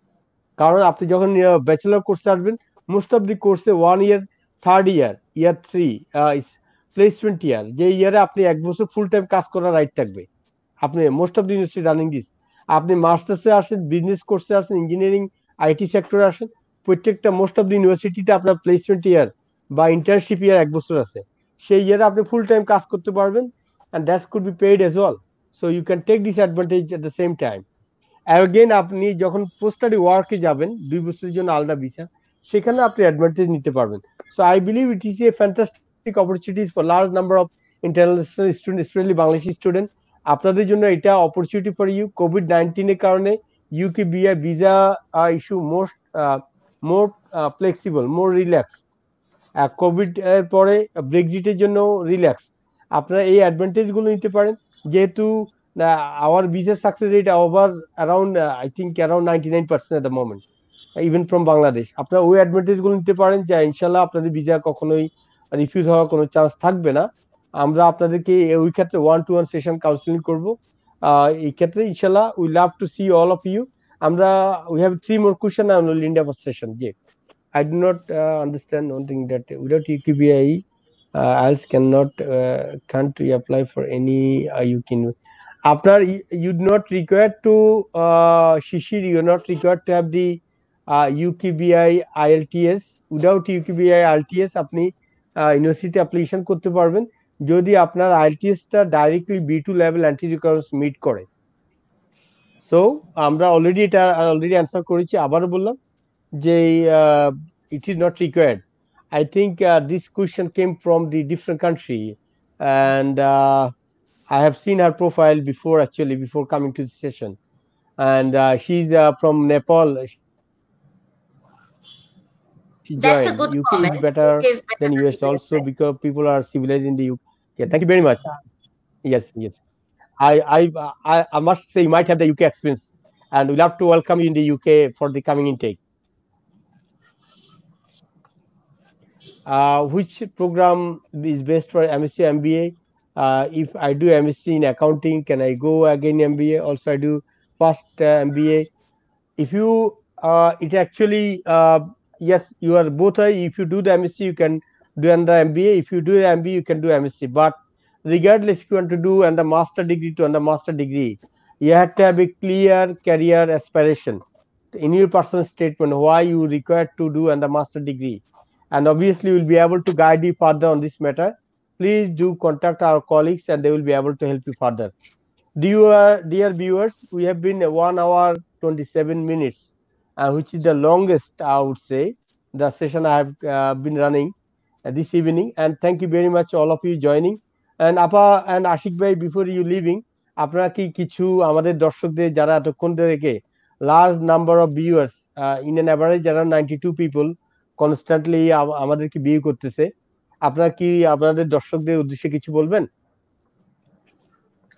কারণ আপনি যখন ব্যাচেলার কোর্সে আসবেন মোস্ট অফ দি কোর্সে one year third year year three placement year যে ইয়ারে আপনি এক বছর ফুল টাইম কাজ করার রাইট থাকবে। আপনি most of the university running this আপনি মাস্টার্সে আসেন বিজনেস কোর্সে আসেন ইঞ্জিনিয়ারিং আইটি সেক্টরে আসেন। প্রত্যেকটা মোস্ট অফ দি ইউনিভার্সিটিতে আপনার প্লেসমেন্ট ইয়ার বা ইন্টার্নশিপ ইয়ার এক বছর আছে। সেই ইয়ারে আপনি ফুল টাইম কাজ করতে পারবেন and that could be paid as well so you can take this advantage at the same time again আপনি যখন পোস্ট স্টাডি ওয়ার্কে যাবেন, দুই বছরের জন্য আলাদা ভিসা সেখানে আপনি অ্যাডভান্টেজ নিতে পারবেন। So I believe it is a fantastic opportunities for large number of international student specially Bangladeshi student আপনাদের জন্য এটা অপরচুনিটি ফর ইউ কোভিড নাইন্টিনের কারণে UK VI visa issue most more flexible more relax Covid এর পরে ব্রেক্সিটের জন্য relax আপনারা এই অ্যাডভান্টেজগুলো নিতে পারেন। যেহেতু our visa success rate over around I think around ninety nine percent at the moment even from Bangladesh আপনারা ওই অ্যাডভান্টেজগুলো নিতে পারেন যে ইনশাল্লাহ আপনাদের ভিসা কখনোই রিফিউজ হওয়ার কোনো চান্স থাকবে না। আমরা আপনাদেরকে ওই ক্ষেত্রে one to one session counselling করব। এই ক্ষেত্রে ইনশাল্লাহ we love to see all of you আমরা we have three more question I on India for session G I do not understand one thing that without UKVI ice can not can to apply for any you kin আপনার you do not require to Shishir you not require to have the UKVI IELTS without UKVI IELTS আপনি university application করতে পারবেন। যদি আপনার আইটিএসটা directly B two level entry entry requirements meet করে। So আমরা already এটা already answer করেছি, আবারও বললাম যে it is not required I think this question came from the different country and I have seen her profile before actually before coming to the session and he is from Nepal She That's joined. a good UK comment. is better UK is better than than US also because people are civilized in the UK. Yeah, thank you very much. Yes, yes. I, I, I, I must say you might have the UK experience, and we'll have to welcome you in the UK for the coming intake. uh, which program is best for MSc MBA. Uh, if I do MSc in accounting, can I go again MBA? Also, I do first uh, MBA. If you, uh, it actually, uh, yes, you are both. If you do the MSc, you can do under MBA. If you do the MBA, you can do MSc. But regardless, if you want to do under master degree to under master degree, you have to have a clear career aspiration in your personal statement why you require to do under master degree and obviously we'll be able to guide you further on this matter please do contact our colleagues and they will be able to help you further dear dear viewers we have been one hour 27 minutes which is the longest i would say the session i have uh, been running uh, this evening and thank you very much all of you joining and apa and ashik bhai before you leaving আপনারা কি কিছু আমাদের দর্শকদের যারা এতক্ষণ থেকে large number of viewers in an average যারা ninety two people constantly আমাদেরকে বিয়ে করতেছে আপনারা কি আপনাদের দর্শকদের উদ্দেশ্যে কিছু বলবেন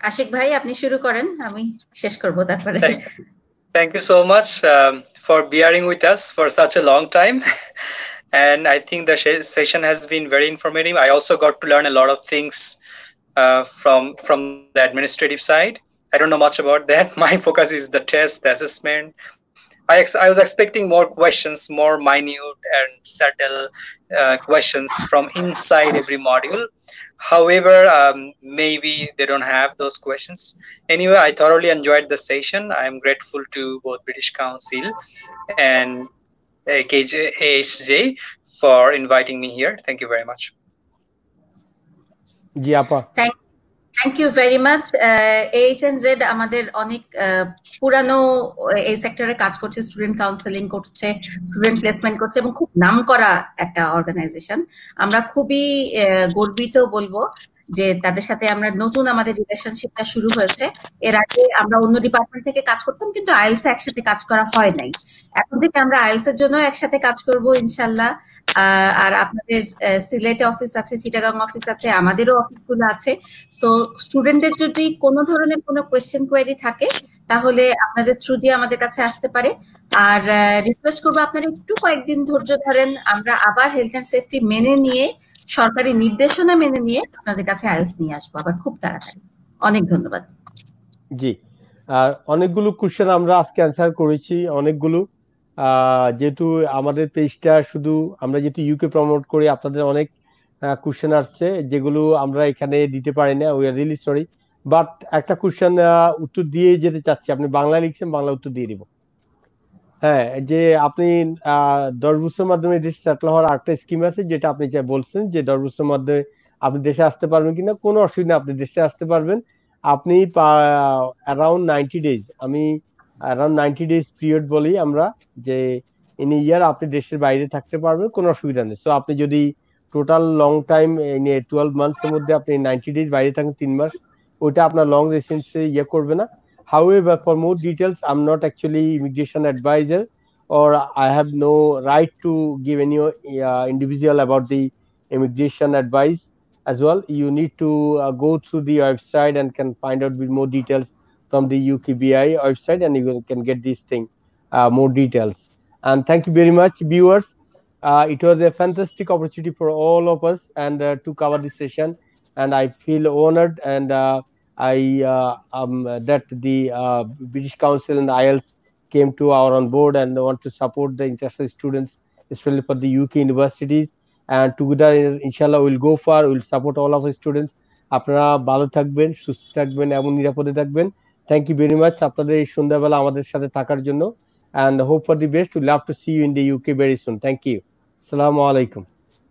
আশিক ভাই আপনি শুরু করেন আমি শেষ করব তারপরে Thank you so much um, for bearing with us for such a long time. and I think the session has been very informative. I also got to learn a lot of things uh, from from the administrative side. I don't know much about that. My focus is the test, the assessment, I, ex- I was expecting more questions, more minute and subtle uh, questions from inside every module. However, um, maybe they don't have those questions. Anyway, I thoroughly enjoyed the session. I'm grateful to both British Council and uh, KJ, for inviting me here. Thank you very much. Giappa. Thank thank you very much H and Z আমাদের অনেক পুরানো এই সেক্টরে কাজ করছে student counselling করছে student placement করছে এবং খুব নাম করা একটা অর্গানাইজেশন আমরা খুবই গর্বিত বলব। যে তাদের সাথে আমরা নতুন আমাদের রিলেশনশিপটা শুরু হয়েছে। এর আগে আমরা অন্য ডিপার্টমেন্ট থেকে কাজ করতাম, কিন্তু আইএলস একসাথে কাজ করা হয় নাই। এখন থেকে আমরা আইএলস এর জন্য একসাথে কাজ করব ইনশাল্লাহ আর আপনাদের সিলেটে অফিস আছে, চিটাগাং অফিস আছে, আমাদেরও অফিসগুলো আছে। সো স্টুডেন্টদের যদি কোনো ধরনের কোনো কোয়েশ্চেন কোয়েরি থাকে, তাহলে আপনাদের থ্রু দিয়ে আমাদের কাছে আসতে পারে। আর রিকোয়েস্ট করব আপনারা একটু কয়েকদিন ধৈর্য ধরেন। আমরা আবার হেলথ অ্যান্ড সেফটি মেনে নিয়ে সরকারি নির্দেশনা মেনে নিয়ে আপনাদের কাছে আইএলস নিয়ে আসব, আবার খুব তাড়াতাড়ি। অনেক ধন্যবাদ। জি, আর অনেকগুলো কোশ্চেন আমরা আজকে অ্যান্সার করেছি, অনেকগুলো। যেহেতু আমাদের পেজটা শুধু আমরা যেহেতু ইউকে প্রমোট করি, আপনাদের অনেক কোশ্চেন আসছে, যেগুলো আমরা এখানে দিতে পারি না we are really sorry but একটা কোশ্চেন উত্তর দিয়ে যেতে চাচ্ছি, আপনি বাংলা লিখছেন, বাংলা উত্তর দিয়ে দিব। হ্যাঁ যে আপনি দশ বছরের মাধ্যমে দেশে সেটেল হওয়ার একটা স্কিম আছে, যেটা আপনি বলছেন যে দশ বছরের মাধ্যমে আপনি দেশে আসতে পারবেন কিনা, কোনো অসুবিধা আপনি দেশে আসতে পারবেন। আপনি অ্যারাউন্ড নাইনটি ডেজ আমি অ্যারাউন্ড নাইনটি ডেজ পিরিয়ড বলি আমরা, যে ইন ইয়ার আপনি দেশের বাইরে থাকতে পারবেন, কোনো অসুবিধা নেই। সো আপনি যদি টোটাল লং টাইম টুয়েলভ মান্থসের মধ্যে আপনি নাইনটি ডেজ বাইরে থাকেন, তিন মাস, ওইটা আপনার লং রেসিডেন্সে ইয়ে করবে না। However, for more details, I'm not actually immigration advisor or I have no right to give any uh, individual about the immigration advice as well. You need to uh, go through the website and can find out with more details from the UKVI website and you can get this thing, uh, more details. And thank you very much, viewers. it was a fantastic opportunity for all of us and to cover this session. And I feel honored and I uh, um, that the uh, British Council and IELTS came to our on board and want to support the international students, especially for the UK universities. And together, inshallah, we'll go far. We'll support all of our students. আপনারা ভালো থাকবেন সুস্থ থাকবেন এবং নিরাপদে থাকবেন thank you very much আপনাদের এই সন্ধ্যাবেলা আমাদের সাথে থাকার জন্য and hope for the best we love to C you in the UK very soon thank you আসসালামু আলাইকুম